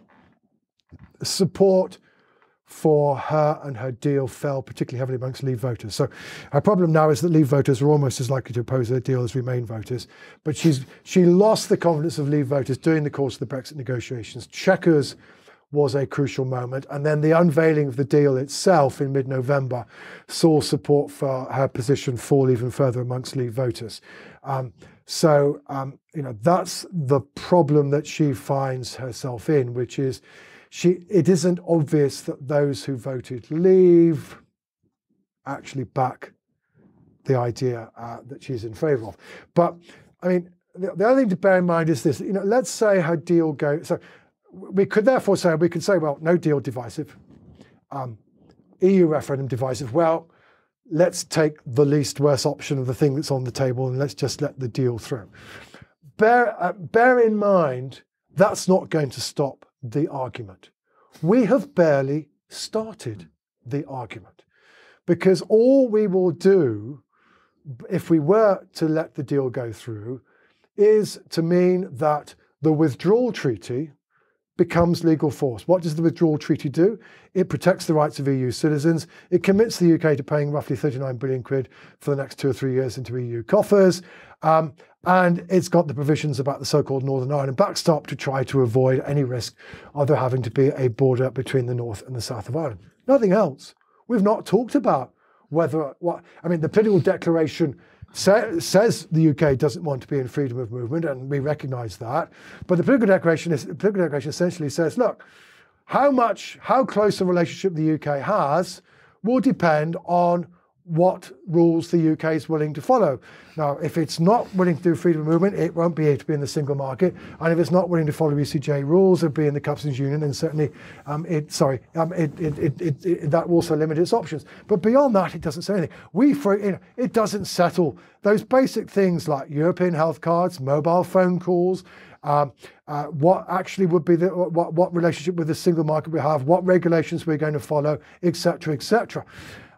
support for her and her deal fell particularly heavily amongst Leave voters. So her problem now is that Leave voters are almost as likely to oppose her deal as Remain voters. But she's she lost the confidence of Leave voters during the course of the Brexit negotiations. Chequers was a crucial moment. And then the unveiling of the deal itself in mid November saw support for her position fall even further amongst Leave voters. Um, so, um, you know, that's the problem that she finds herself in, which is she, it isn't obvious that those who voted Leave actually back the idea uh, that she's in favour of. But, I mean, the, the other thing to bear in mind is this, you know, let's say her deal goes, so we could therefore say, we could say, well, no deal divisive, um, EU referendum divisive. Well, let's take the least worst option of the thing that's on the table and let's just let the deal through. Bear, uh, bear in mind, that's not going to stop the argument. We have barely started hmm. the argument because all we will do if we were to let the deal go through is to mean that the withdrawal treaty becomes legal force. What does the withdrawal treaty do? It protects the rights of EU citizens. It commits the UK to paying roughly 39 billion quid for the next two or three years into EU coffers. Um, and it's got the provisions about the so-called Northern Ireland backstop to try to avoid any risk of there having to be a border between the north and the south of Ireland. Nothing else. We've not talked about whether what I mean the political declaration say, says the UK doesn't want to be in freedom of movement, and we recognise that. But the political declaration, is, the political declaration essentially says, look, how much, how close a relationship the UK has will depend on what rules the UK is willing to follow. Now, if it's not willing to do freedom of movement, it won't be able to be in the single market. And if it's not willing to follow ECJ rules and be in the customs union, then certainly um, it, sorry, um, it, it, it, that also limit its options. But beyond that, it doesn't say anything. We, for, you know, it doesn't settle those basic things like European health cards, mobile phone calls, um, uh, what actually would be the what, what relationship with the single market we have, what regulations we're going to follow, etc., etc.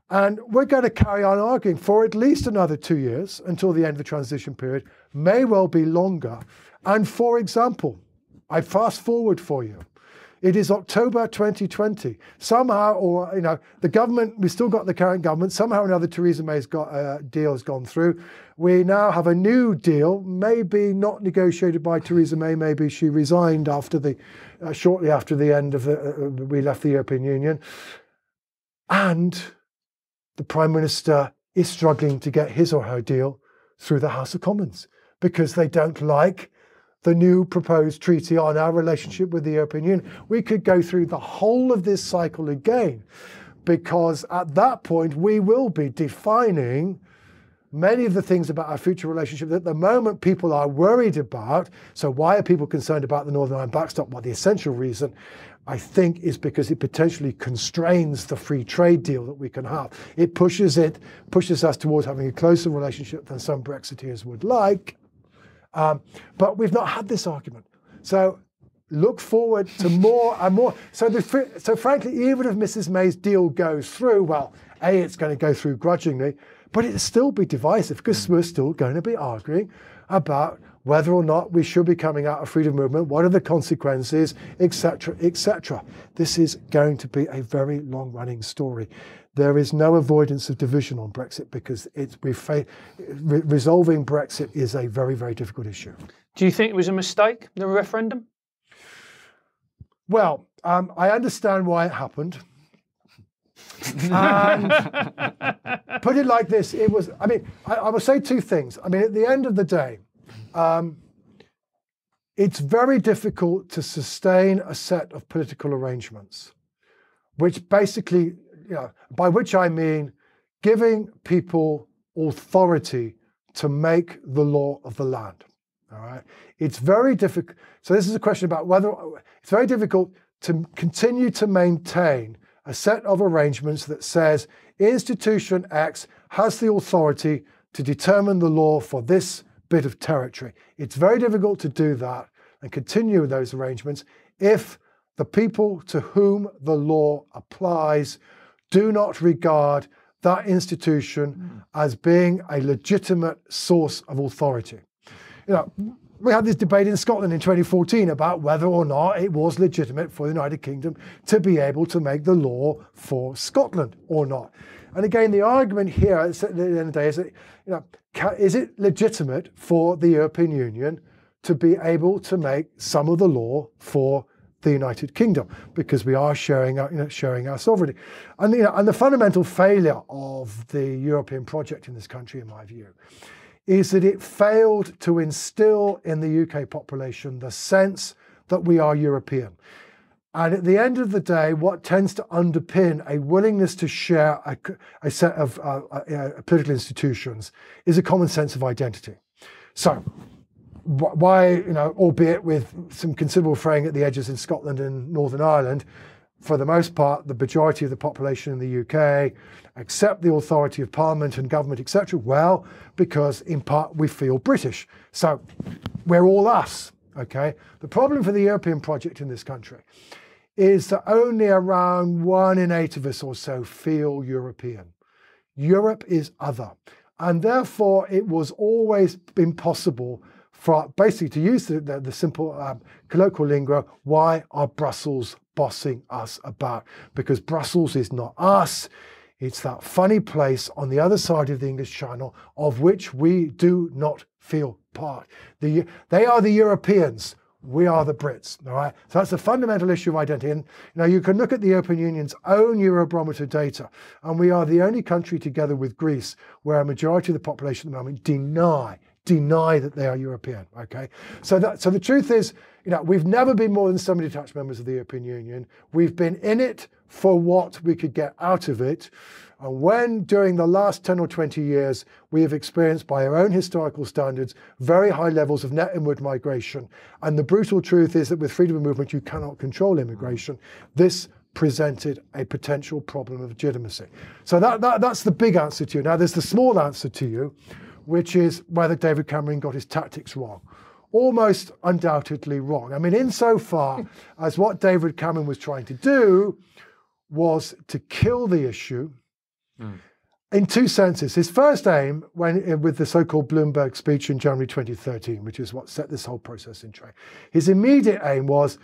And we're going to carry on arguing for at least another two years until the end of the transition period, may well be longer. And for example, I fast forward for you. It is October 2020. Somehow, or you know, the government, we've still got the current government. Somehow or another, Theresa May's got a deal has gone through. We now have a new deal, maybe not negotiated by Theresa May. Maybe she resigned after the, uh, shortly after the end of the, uh, we left the European Union, and the Prime Minister is struggling to get his or her deal through the House of Commons because they don't like the new proposed treaty on our relationship with the European Union. We could go through the whole of this cycle again because at that point we will be defining many of the things about our future relationship that at the moment people are worried about. So, why are people concerned about the Northern Ireland backstop? Well, the essential reason I think is because it potentially constrains the free trade deal that we can have. It pushes it pushes us towards having a closer relationship than some Brexiteers would like. Um, but we've not had this argument. So look forward to more and more. So, the, so frankly, even if Mrs. May's deal goes through, well, A, it's going to go through grudgingly, but it'll still be divisive because we're still going to be arguing about whether or not we should be coming out of freedom movement, what are the consequences, etc., etc. This is going to be a very long-running story. There is no avoidance of division on Brexit because it's we fa- re- resolving Brexit is a very very difficult issue. Do you think it was a mistake the referendum? Well, um, I understand why it happened. and put it like this: it was. I mean, I, I will say two things. I mean, at the end of the day, um, it's very difficult to sustain a set of political arrangements, which basically, you know, by which I mean giving people authority to make the law of the land. All right. It's very difficult. So, this is a question about whether it's very difficult to continue to maintain a set of arrangements that says institution X has the authority to determine the law for this bit of territory. It's very difficult to do that and continue with those arrangements if the people to whom the law applies do not regard that institution mm. as being a legitimate source of authority. You know, we had this debate in Scotland in 2014 about whether or not it was legitimate for the United Kingdom to be able to make the law for Scotland or not. And again, the argument here at the end of the day is that, you know, is it legitimate for the European Union to be able to make some of the law for the United Kingdom because we are sharing our, you know, sharing our sovereignty. And, you know, and the fundamental failure of the European project in this country, in my view, is that it failed to instill in the UK population the sense that we are European. And at the end of the day, what tends to underpin a willingness to share a, a set of uh, uh, political institutions is a common sense of identity. So, why, you know, albeit with some considerable fraying at the edges in Scotland and Northern Ireland, for the most part, the majority of the population in the UK accept the authority of Parliament and government, etc. Well, because in part we feel British. So we're all us. Okay. The problem for the European project in this country is that only around one in eight of us or so feel European. Europe is other. And therefore, it was always impossible for basically to use the, the, the simple um, colloquial lingo why are Brussels bossing us about? Because Brussels is not us. It's that funny place on the other side of the English Channel of which we do not feel part. The, they are the Europeans. We are the Brits. All right. So that's a fundamental issue of identity. And you know, you can look at the European Union's own Eurobarometer data, and we are the only country together with Greece where a majority of the population at the moment deny deny that they are European. Okay, so that so the truth is, you know, we've never been more than semi-detached members of the European Union. We've been in it for what we could get out of it. And when during the last 10 or 20 years we have experienced, by our own historical standards, very high levels of net inward migration, and the brutal truth is that with freedom of movement you cannot control immigration, this presented a potential problem of legitimacy. So that, that, that's the big answer to you. Now there's the small answer to you, which is whether David Cameron got his tactics wrong. Almost undoubtedly wrong. I mean, insofar as what David Cameron was trying to do was to kill the issue mm. in two senses. His first aim, when with the so-called Bloomberg speech in January 2013, which is what set this whole process in train, his immediate aim was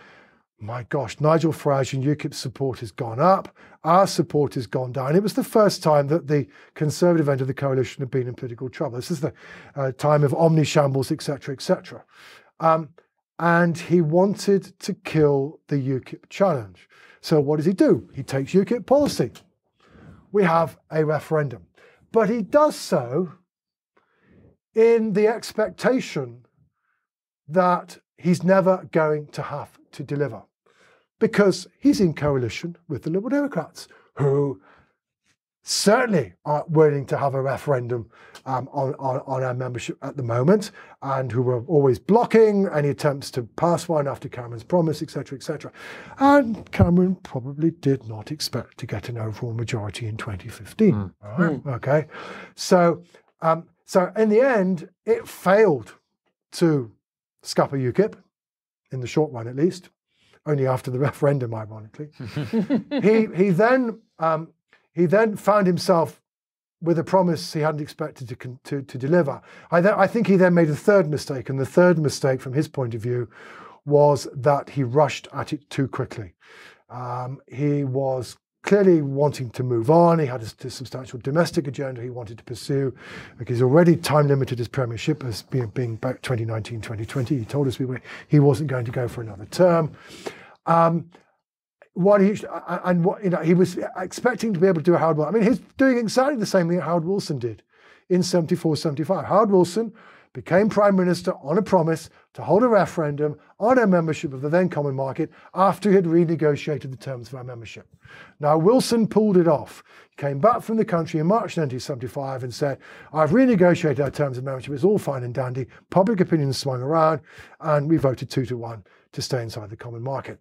my gosh, Nigel Farage and UKIP support has gone up. Our support has gone down. It was the first time that the Conservative end of the coalition had been in political trouble. This is the uh, time of omnishambles, etc., etc. Um, and he wanted to kill the UKIP challenge. So what does he do? He takes UKIP policy. We have a referendum. But he does so in the expectation that he's never going to have to deliver because he's in coalition with the Liberal Democrats, who certainly aren't willing to have a referendum um, on, on, on, our membership at the moment, and who were always blocking any attempts to pass one after Cameron's promise, etc., etc. And Cameron probably did not expect to get an overall majority in 2015. Mm. Right? Mm. Okay, so um, so in the end, it failed to scupper UKIP in the short run, at least only after the referendum, ironically. he, he, then, um, he then found himself with a promise he hadn't expected to, to, to deliver. I, th- I think he then made a third mistake, and the third mistake, from his point of view, was that he rushed at it too quickly. Um, he was clearly wanting to move on. He had a, substantial domestic agenda he wanted to pursue. Like he's already time limited his premiership as being, being back 2019, 2020. He told us we were, he wasn't going to go for another term. Um, what he and what you know he was expecting to be able to do a Harold Wilson. I mean, he's doing exactly the same thing Harold Wilson did in 74, 75. Howard Wilson became prime minister on a promise to hold a referendum on our membership of the then common market after he had renegotiated the terms of our membership. Now, Wilson pulled it off. He came back from the country in March 1975 and said, I've renegotiated our terms of membership, it's all fine and dandy. Public opinion swung around, and we voted two to one to stay inside the common market.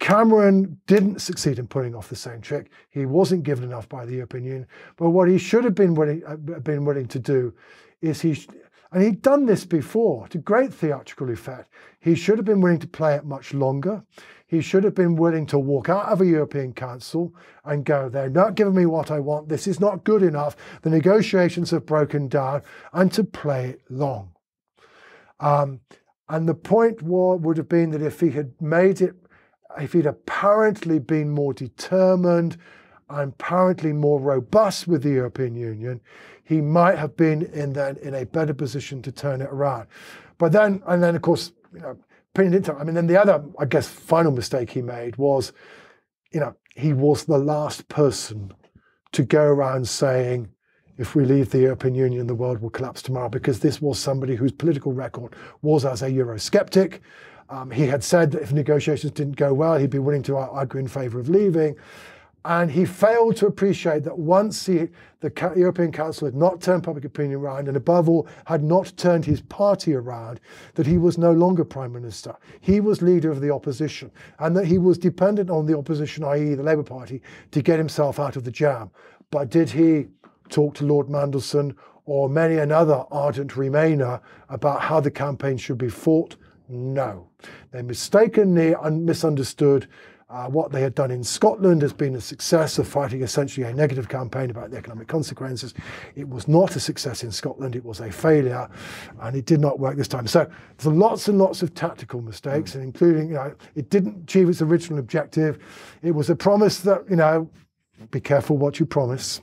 Cameron didn't succeed in pulling off the same trick. He wasn't given enough by the European Union. But what he should have been willing, uh, been willing to do is he and he'd done this before to great theatrical effect. He should have been willing to play it much longer. He should have been willing to walk out of a European Council and go, they're not giving me what I want. This is not good enough. The negotiations have broken down, and to play it long. Um, and the point would have been that if he had made it, if he'd apparently been more determined and apparently more robust with the European Union, he might have been in then in a better position to turn it around. But then, and then of course, you know, opinion didn't. I mean, then the other, I guess, final mistake he made was, you know, he was the last person to go around saying, if we leave the European Union, the world will collapse tomorrow, because this was somebody whose political record was as a Eurosceptic. Um, he had said that if negotiations didn't go well, he'd be willing to argue in favour of leaving. And he failed to appreciate that once he, the European Council had not turned public opinion around, and above all, had not turned his party around, that he was no longer prime minister. He was leader of the opposition, and that he was dependent on the opposition, i.e., the Labour Party, to get himself out of the jam. But did he talk to Lord Mandelson or many another ardent Remainer about how the campaign should be fought? No. They mistakenly misunderstood uh, what they had done in Scotland has been a success of fighting essentially a negative campaign about the economic consequences. It was not a success in Scotland, it was a failure, and it did not work this time. So there's lots and lots of tactical mistakes, mm. and including, you know, it didn't achieve its original objective. It was a promise that, you know, be careful what you promise.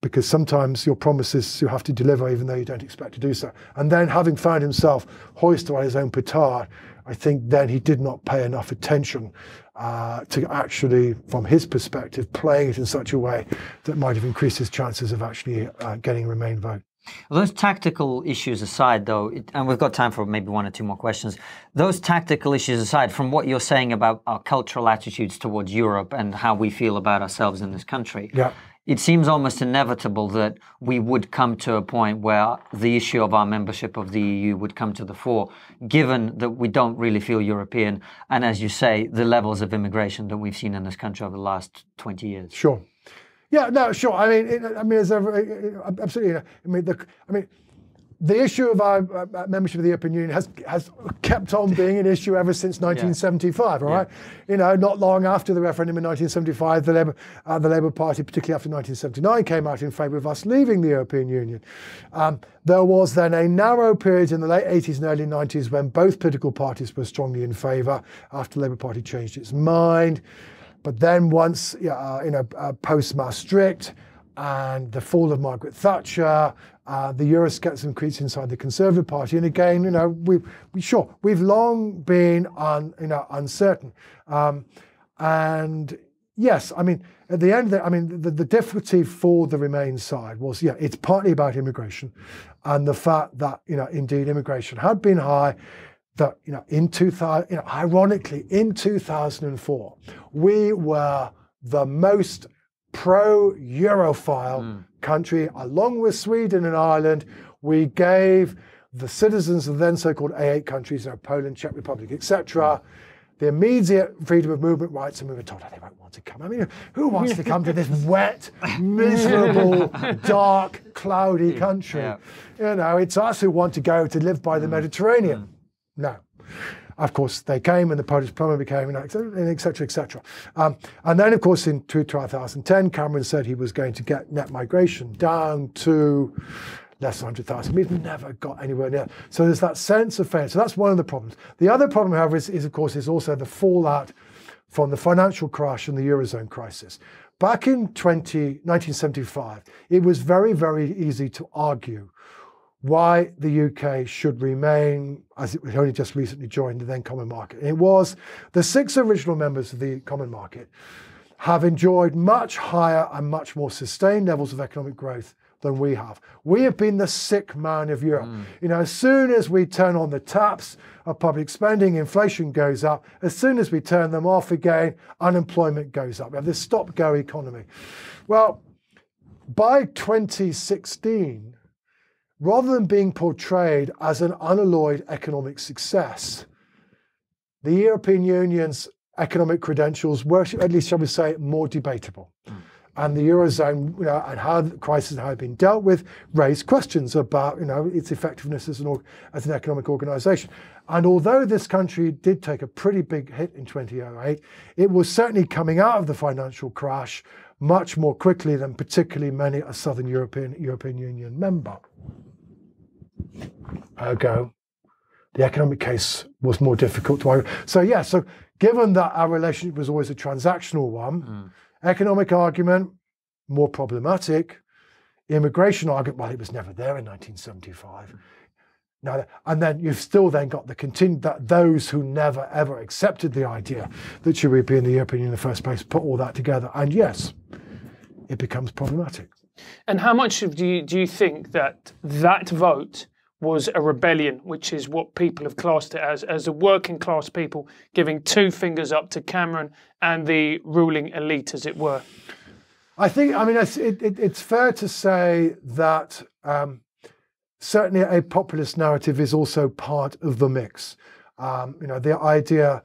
Because sometimes your promises you have to deliver even though you don't expect to do so. And then having found himself hoisted on his own petard, I think then he did not pay enough attention uh, to actually, from his perspective, playing it in such a way that might have increased his chances of actually uh, getting a Remain vote. Those tactical issues aside, though, it, and we've got time for maybe one or two more questions. Those tactical issues aside, from what you're saying about our cultural attitudes towards Europe and how we feel about ourselves in this country, yeah it seems almost inevitable that we would come to a point where the issue of our membership of the EU would come to the fore, given that we don't really feel European, and as you say, the levels of immigration that we've seen in this country over the last 20 years. Sure. Yeah, no, sure. I mean, it, I mean, absolutely. I mean, the, I mean, the issue of our uh, membership of the European Union has has kept on being an issue ever since 1975. Yeah. All right, yeah. you know, not long after the referendum in 1975, the Labour uh, the Labour Party, particularly after 1979, came out in favour of us leaving the European Union. Um, there was then a narrow period in the late 80s and early 90s when both political parties were strongly in favour. After the Labour Party changed its mind, but then once uh, you know uh, post Maastricht and the fall of Margaret Thatcher, uh, the Euroscepticism increased inside the Conservative Party. And again, you know, we, we sure we've long been un, you know uncertain. Um, and yes, I mean, at the end, the, I mean, the, the difficulty for the Remain side was, yeah, it's partly about immigration, and the fact that you know, indeed, immigration had been high. That you know, in 2000, you know, ironically, in 2004, we were the most pro Europhile mm. Country, along with Sweden and Ireland. We gave the citizens of the then so called A8 countries, you know, Poland, Czech Republic, etc., the immediate freedom of movement rights, and we were told oh, they won't want to come. I mean, who wants to come to this wet, miserable, dark, cloudy country? Yeah. You know, it's us who want to go to live by the mm. Mediterranean. Mm. No. Of course, they came and the Polish plumber became, et cetera, et cetera. Um, and then, of course, in 2010, Cameron said he was going to get net migration down to less than 100,000. We've never got anywhere near. So there's that sense of failure. So that's one of the problems. The other problem, however, is, is of course, is also the fallout from the financial crash and the Eurozone crisis. Back in 20, 1975, it was very, very easy to argue why the UK should remain, as it only just recently joined the then Common Market. It was the six original members of the Common Market have enjoyed much higher and much more sustained levels of economic growth than we have. We have been the sick man of Europe. Mm. You know, as soon as we turn on the taps of public spending, inflation goes up. As soon as we turn them off again, unemployment goes up. We have this stop go economy. Well, by 2016, rather than being portrayed as an unalloyed economic success, the European Union's economic credentials were, at least shall we say, more debatable. Mm. And the Eurozone you know, and how the crisis had been dealt with raised questions about you know, its effectiveness as an, as an economic organization. And although this country did take a pretty big hit in 2008, it was certainly coming out of the financial crash much more quickly than particularly many a Southern European European Union member. Ergo, the economic case was more difficult to argue. So, yeah, so given that our relationship was always a transactional one, mm. economic argument, more problematic. Immigration argument, well, it was never there in 1975. Now, and then you've still then got the continue that those who never ever accepted the idea that should we be in the European Union in the first place put all that together, and yes, it becomes problematic. And how much do you do you think that that vote was a rebellion, which is what people have classed it as, as a working class people giving two fingers up to Cameron and the ruling elite, as it were? I think, I mean, it's, it, it, it's fair to say that um, certainly a populist narrative is also part of the mix. Um, you know, the idea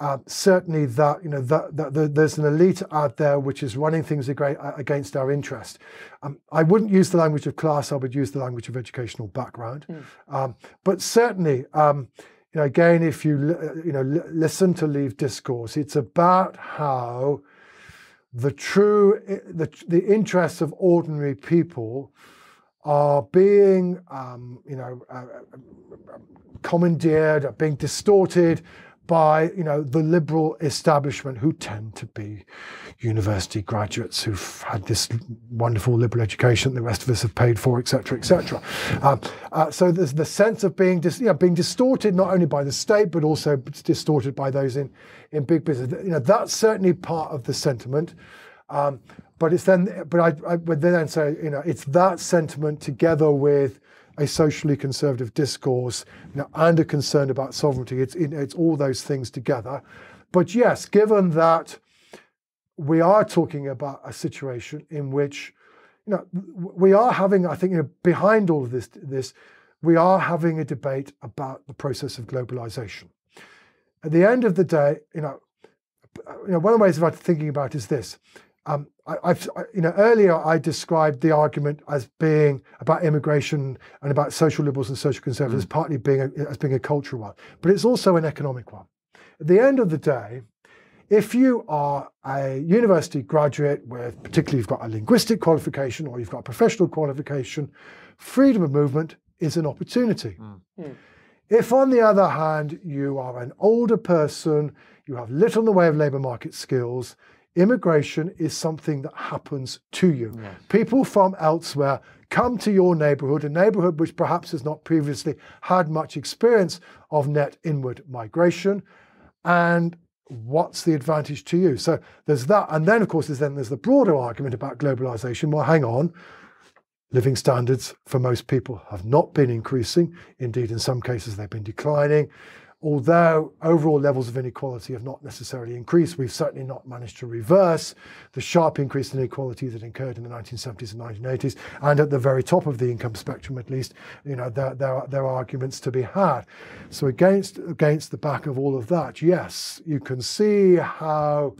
uh, certainly that you know that, that, that, there's an elite out there which is running things against our interest. Um, I wouldn't use the language of class; I would use the language of educational background. Mm. Um, but certainly, um, you know, again, if you uh, you know listen to Leave discourse, it's about how the true the the interests of ordinary people are being um, you know uh, uh commandeered, are being distorted by you know the liberal establishment who tend to be university graduates who've had this wonderful liberal education the rest of us have paid for etc etc um, uh, so there's the sense of being dis- you know, being distorted not only by the state but also distorted by those in in big business. You know that's certainly part of the sentiment. Um, but it's then but I, I would then say you know it's that sentiment together with a socially conservative discourse you know, and a concern about sovereignty. It's, it's all those things together. But yes, given that we are talking about a situation in which you know, we are having, I think, you know, behind all of this, this, we are having a debate about the process of globalization. At the end of the day, you know, uh, you know, one of the ways of thinking about is this: um, I, have you know, earlier I described the argument as being about immigration and about social liberals and social conservatives, mm. partly being a, as being a cultural one, but it's also an economic one. At the end of the day, if you are a university graduate with, particularly you've got a linguistic qualification or you've got a professional qualification, freedom of movement is an opportunity. Mm. Mm. If, on the other hand, you are an older person, you have little in the way of labour market skills, Immigration is something that happens to you. Yes. People from elsewhere come to your neighborhood, a neighborhood which perhaps has not previously had much experience of net inward migration. And what's the advantage to you? So there's that. And then, of course, there's, then there's the broader argument about globalization. Well, hang on. Living standards for most people have not been increasing. Indeed, in some cases, they've been declining although overall levels of inequality have not necessarily increased, we've certainly not managed to reverse the sharp increase in inequality that occurred in the 1970s and 1980s. And at the very top of the income spectrum, at least, you know, there, there, are, there are arguments to be had. So against, against the back of all of that, yes, you can see how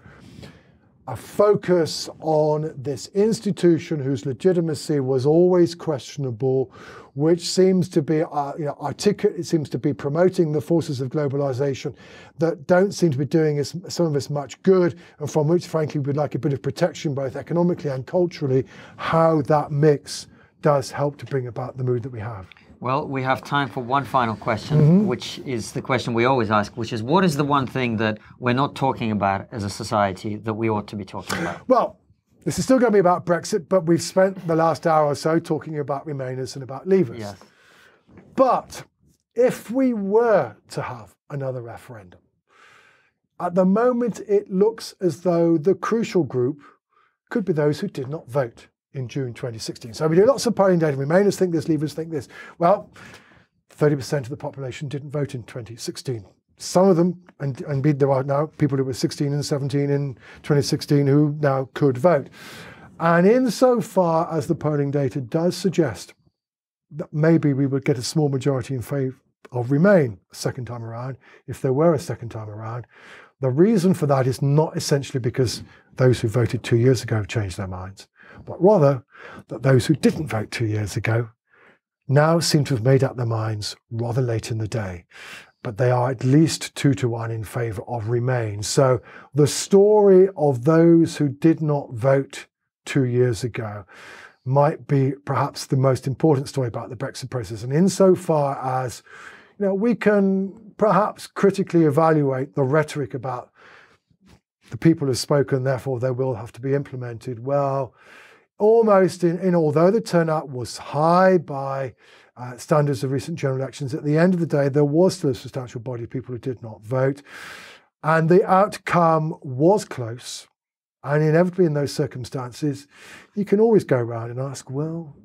a focus on this institution whose legitimacy was always questionable, which seems to be uh, you know, articulate, it seems to be promoting the forces of globalization that don't seem to be doing us, some of us much good, and from which, frankly, we'd like a bit of protection both economically and culturally, how that mix does help to bring about the mood that we have. Well, we have time for one final question, mm-hmm. which is the question we always ask, which is what is the one thing that we're not talking about as a society that we ought to be talking about? Well, this is still going to be about Brexit, but we've spent the last hour or so talking about Remainers and about Leavers. Yes. But if we were to have another referendum, at the moment it looks as though the crucial group could be those who did not vote in June 2016. So we do lots of polling data. Remainers think this, Leavers think this. Well, 30% of the population didn't vote in 2016. Some of them, and, and there are now people who were 16 and 17 in 2016 who now could vote. And insofar as the polling data does suggest that maybe we would get a small majority in favour of Remain a second time around, if there were a second time around, the reason for that is not essentially because those who voted two years ago have changed their minds but rather that those who didn't vote two years ago now seem to have made up their minds rather late in the day. But they are at least two to one in favour of Remain. So the story of those who did not vote two years ago might be perhaps the most important story about the Brexit process. And insofar as you know, we can perhaps critically evaluate the rhetoric about the people have spoken, therefore they will have to be implemented. Well, almost in, in although the turnout was high by uh, standards of recent general elections, at the end of the day, there was still a substantial body of people who did not vote. And the outcome was close. And inevitably, in those circumstances, you can always go around and ask, well,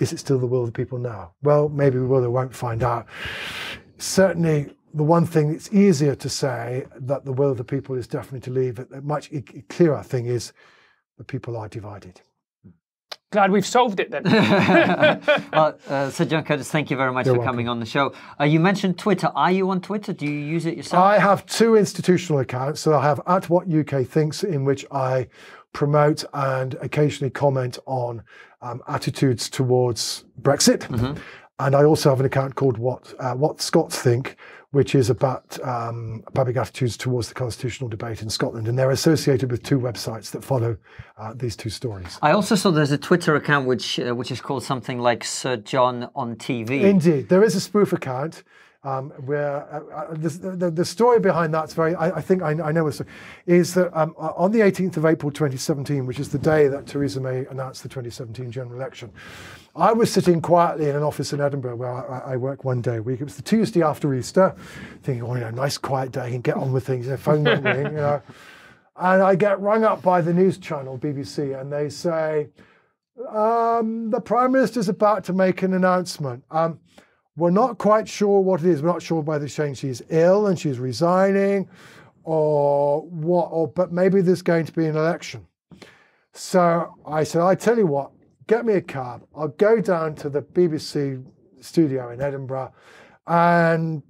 is it still the will of the people now? Well, maybe we will or won't find out. Certainly, the one thing it's easier to say that the will of the people is definitely to leave. A much clearer thing is the people are divided. Glad we've solved it then. well, uh, Sir John Curtice, thank you very much You're for welcome. coming on the show. Uh, you mentioned Twitter. Are you on Twitter? Do you use it yourself? I have two institutional accounts. So I have at what UK thinks, in which I promote and occasionally comment on um, attitudes towards Brexit. Mm-hmm. And I also have an account called What uh, What Scots Think, which is about um, public attitudes towards the constitutional debate in Scotland. And they're associated with two websites that follow uh, these two stories. I also saw there's a Twitter account which uh, which is called something like Sir John on TV. Indeed, there is a spoof account. Um, where uh, uh, the, the, the story behind that's very, I, I think I, I know, it's, is that um, on the 18th of April 2017, which is the day that Theresa May announced the 2017 general election, I was sitting quietly in an office in Edinburgh where I, I work one day a week. It was the Tuesday after Easter, thinking, oh, you know, nice quiet day, I can get on with things. The phone won't ring, you know. And I get rung up by the news channel, BBC, and they say, um, the Prime Minister's about to make an announcement. Um, we're not quite sure what it is. We're not sure whether saying she's ill and she's resigning or what, or, but maybe there's going to be an election. So I said, I tell you what, get me a cab. I'll go down to the BBC studio in Edinburgh. And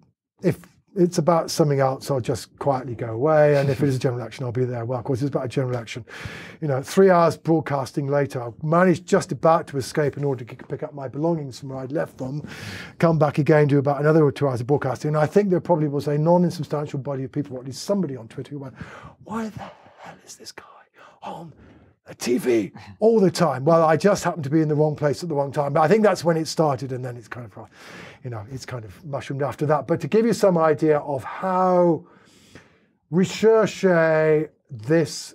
if it's about something else, I'll just quietly go away. And if it is a general election, I'll be there. Well, of course, it's about a general election. You know, three hours broadcasting later, I managed just about to escape in order to pick up my belongings from where I'd left them, come back again, do about another two hours of broadcasting. And I think there probably was a non insubstantial body of people, or at least somebody on Twitter, who went, Why the hell is this guy on a TV all the time. Well, I just happened to be in the wrong place at the wrong time. But I think that's when it started, and then it's kind of, uh, you know, it's kind of mushroomed after that. But to give you some idea of how recherche this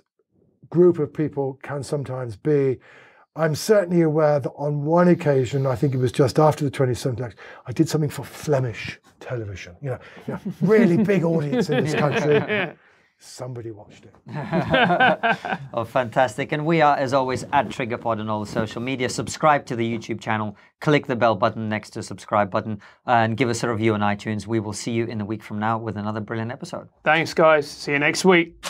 group of people can sometimes be, I'm certainly aware that on one occasion, I think it was just after the 2017 election, I did something for Flemish television. You know, you know really big audience in this country. Somebody watched it. oh, fantastic. And we are, as always, at TriggerPod on all the social media. Subscribe to the YouTube channel, click the bell button next to subscribe button, uh, and give us a review on iTunes. We will see you in a week from now with another brilliant episode. Thanks, guys. See you next week.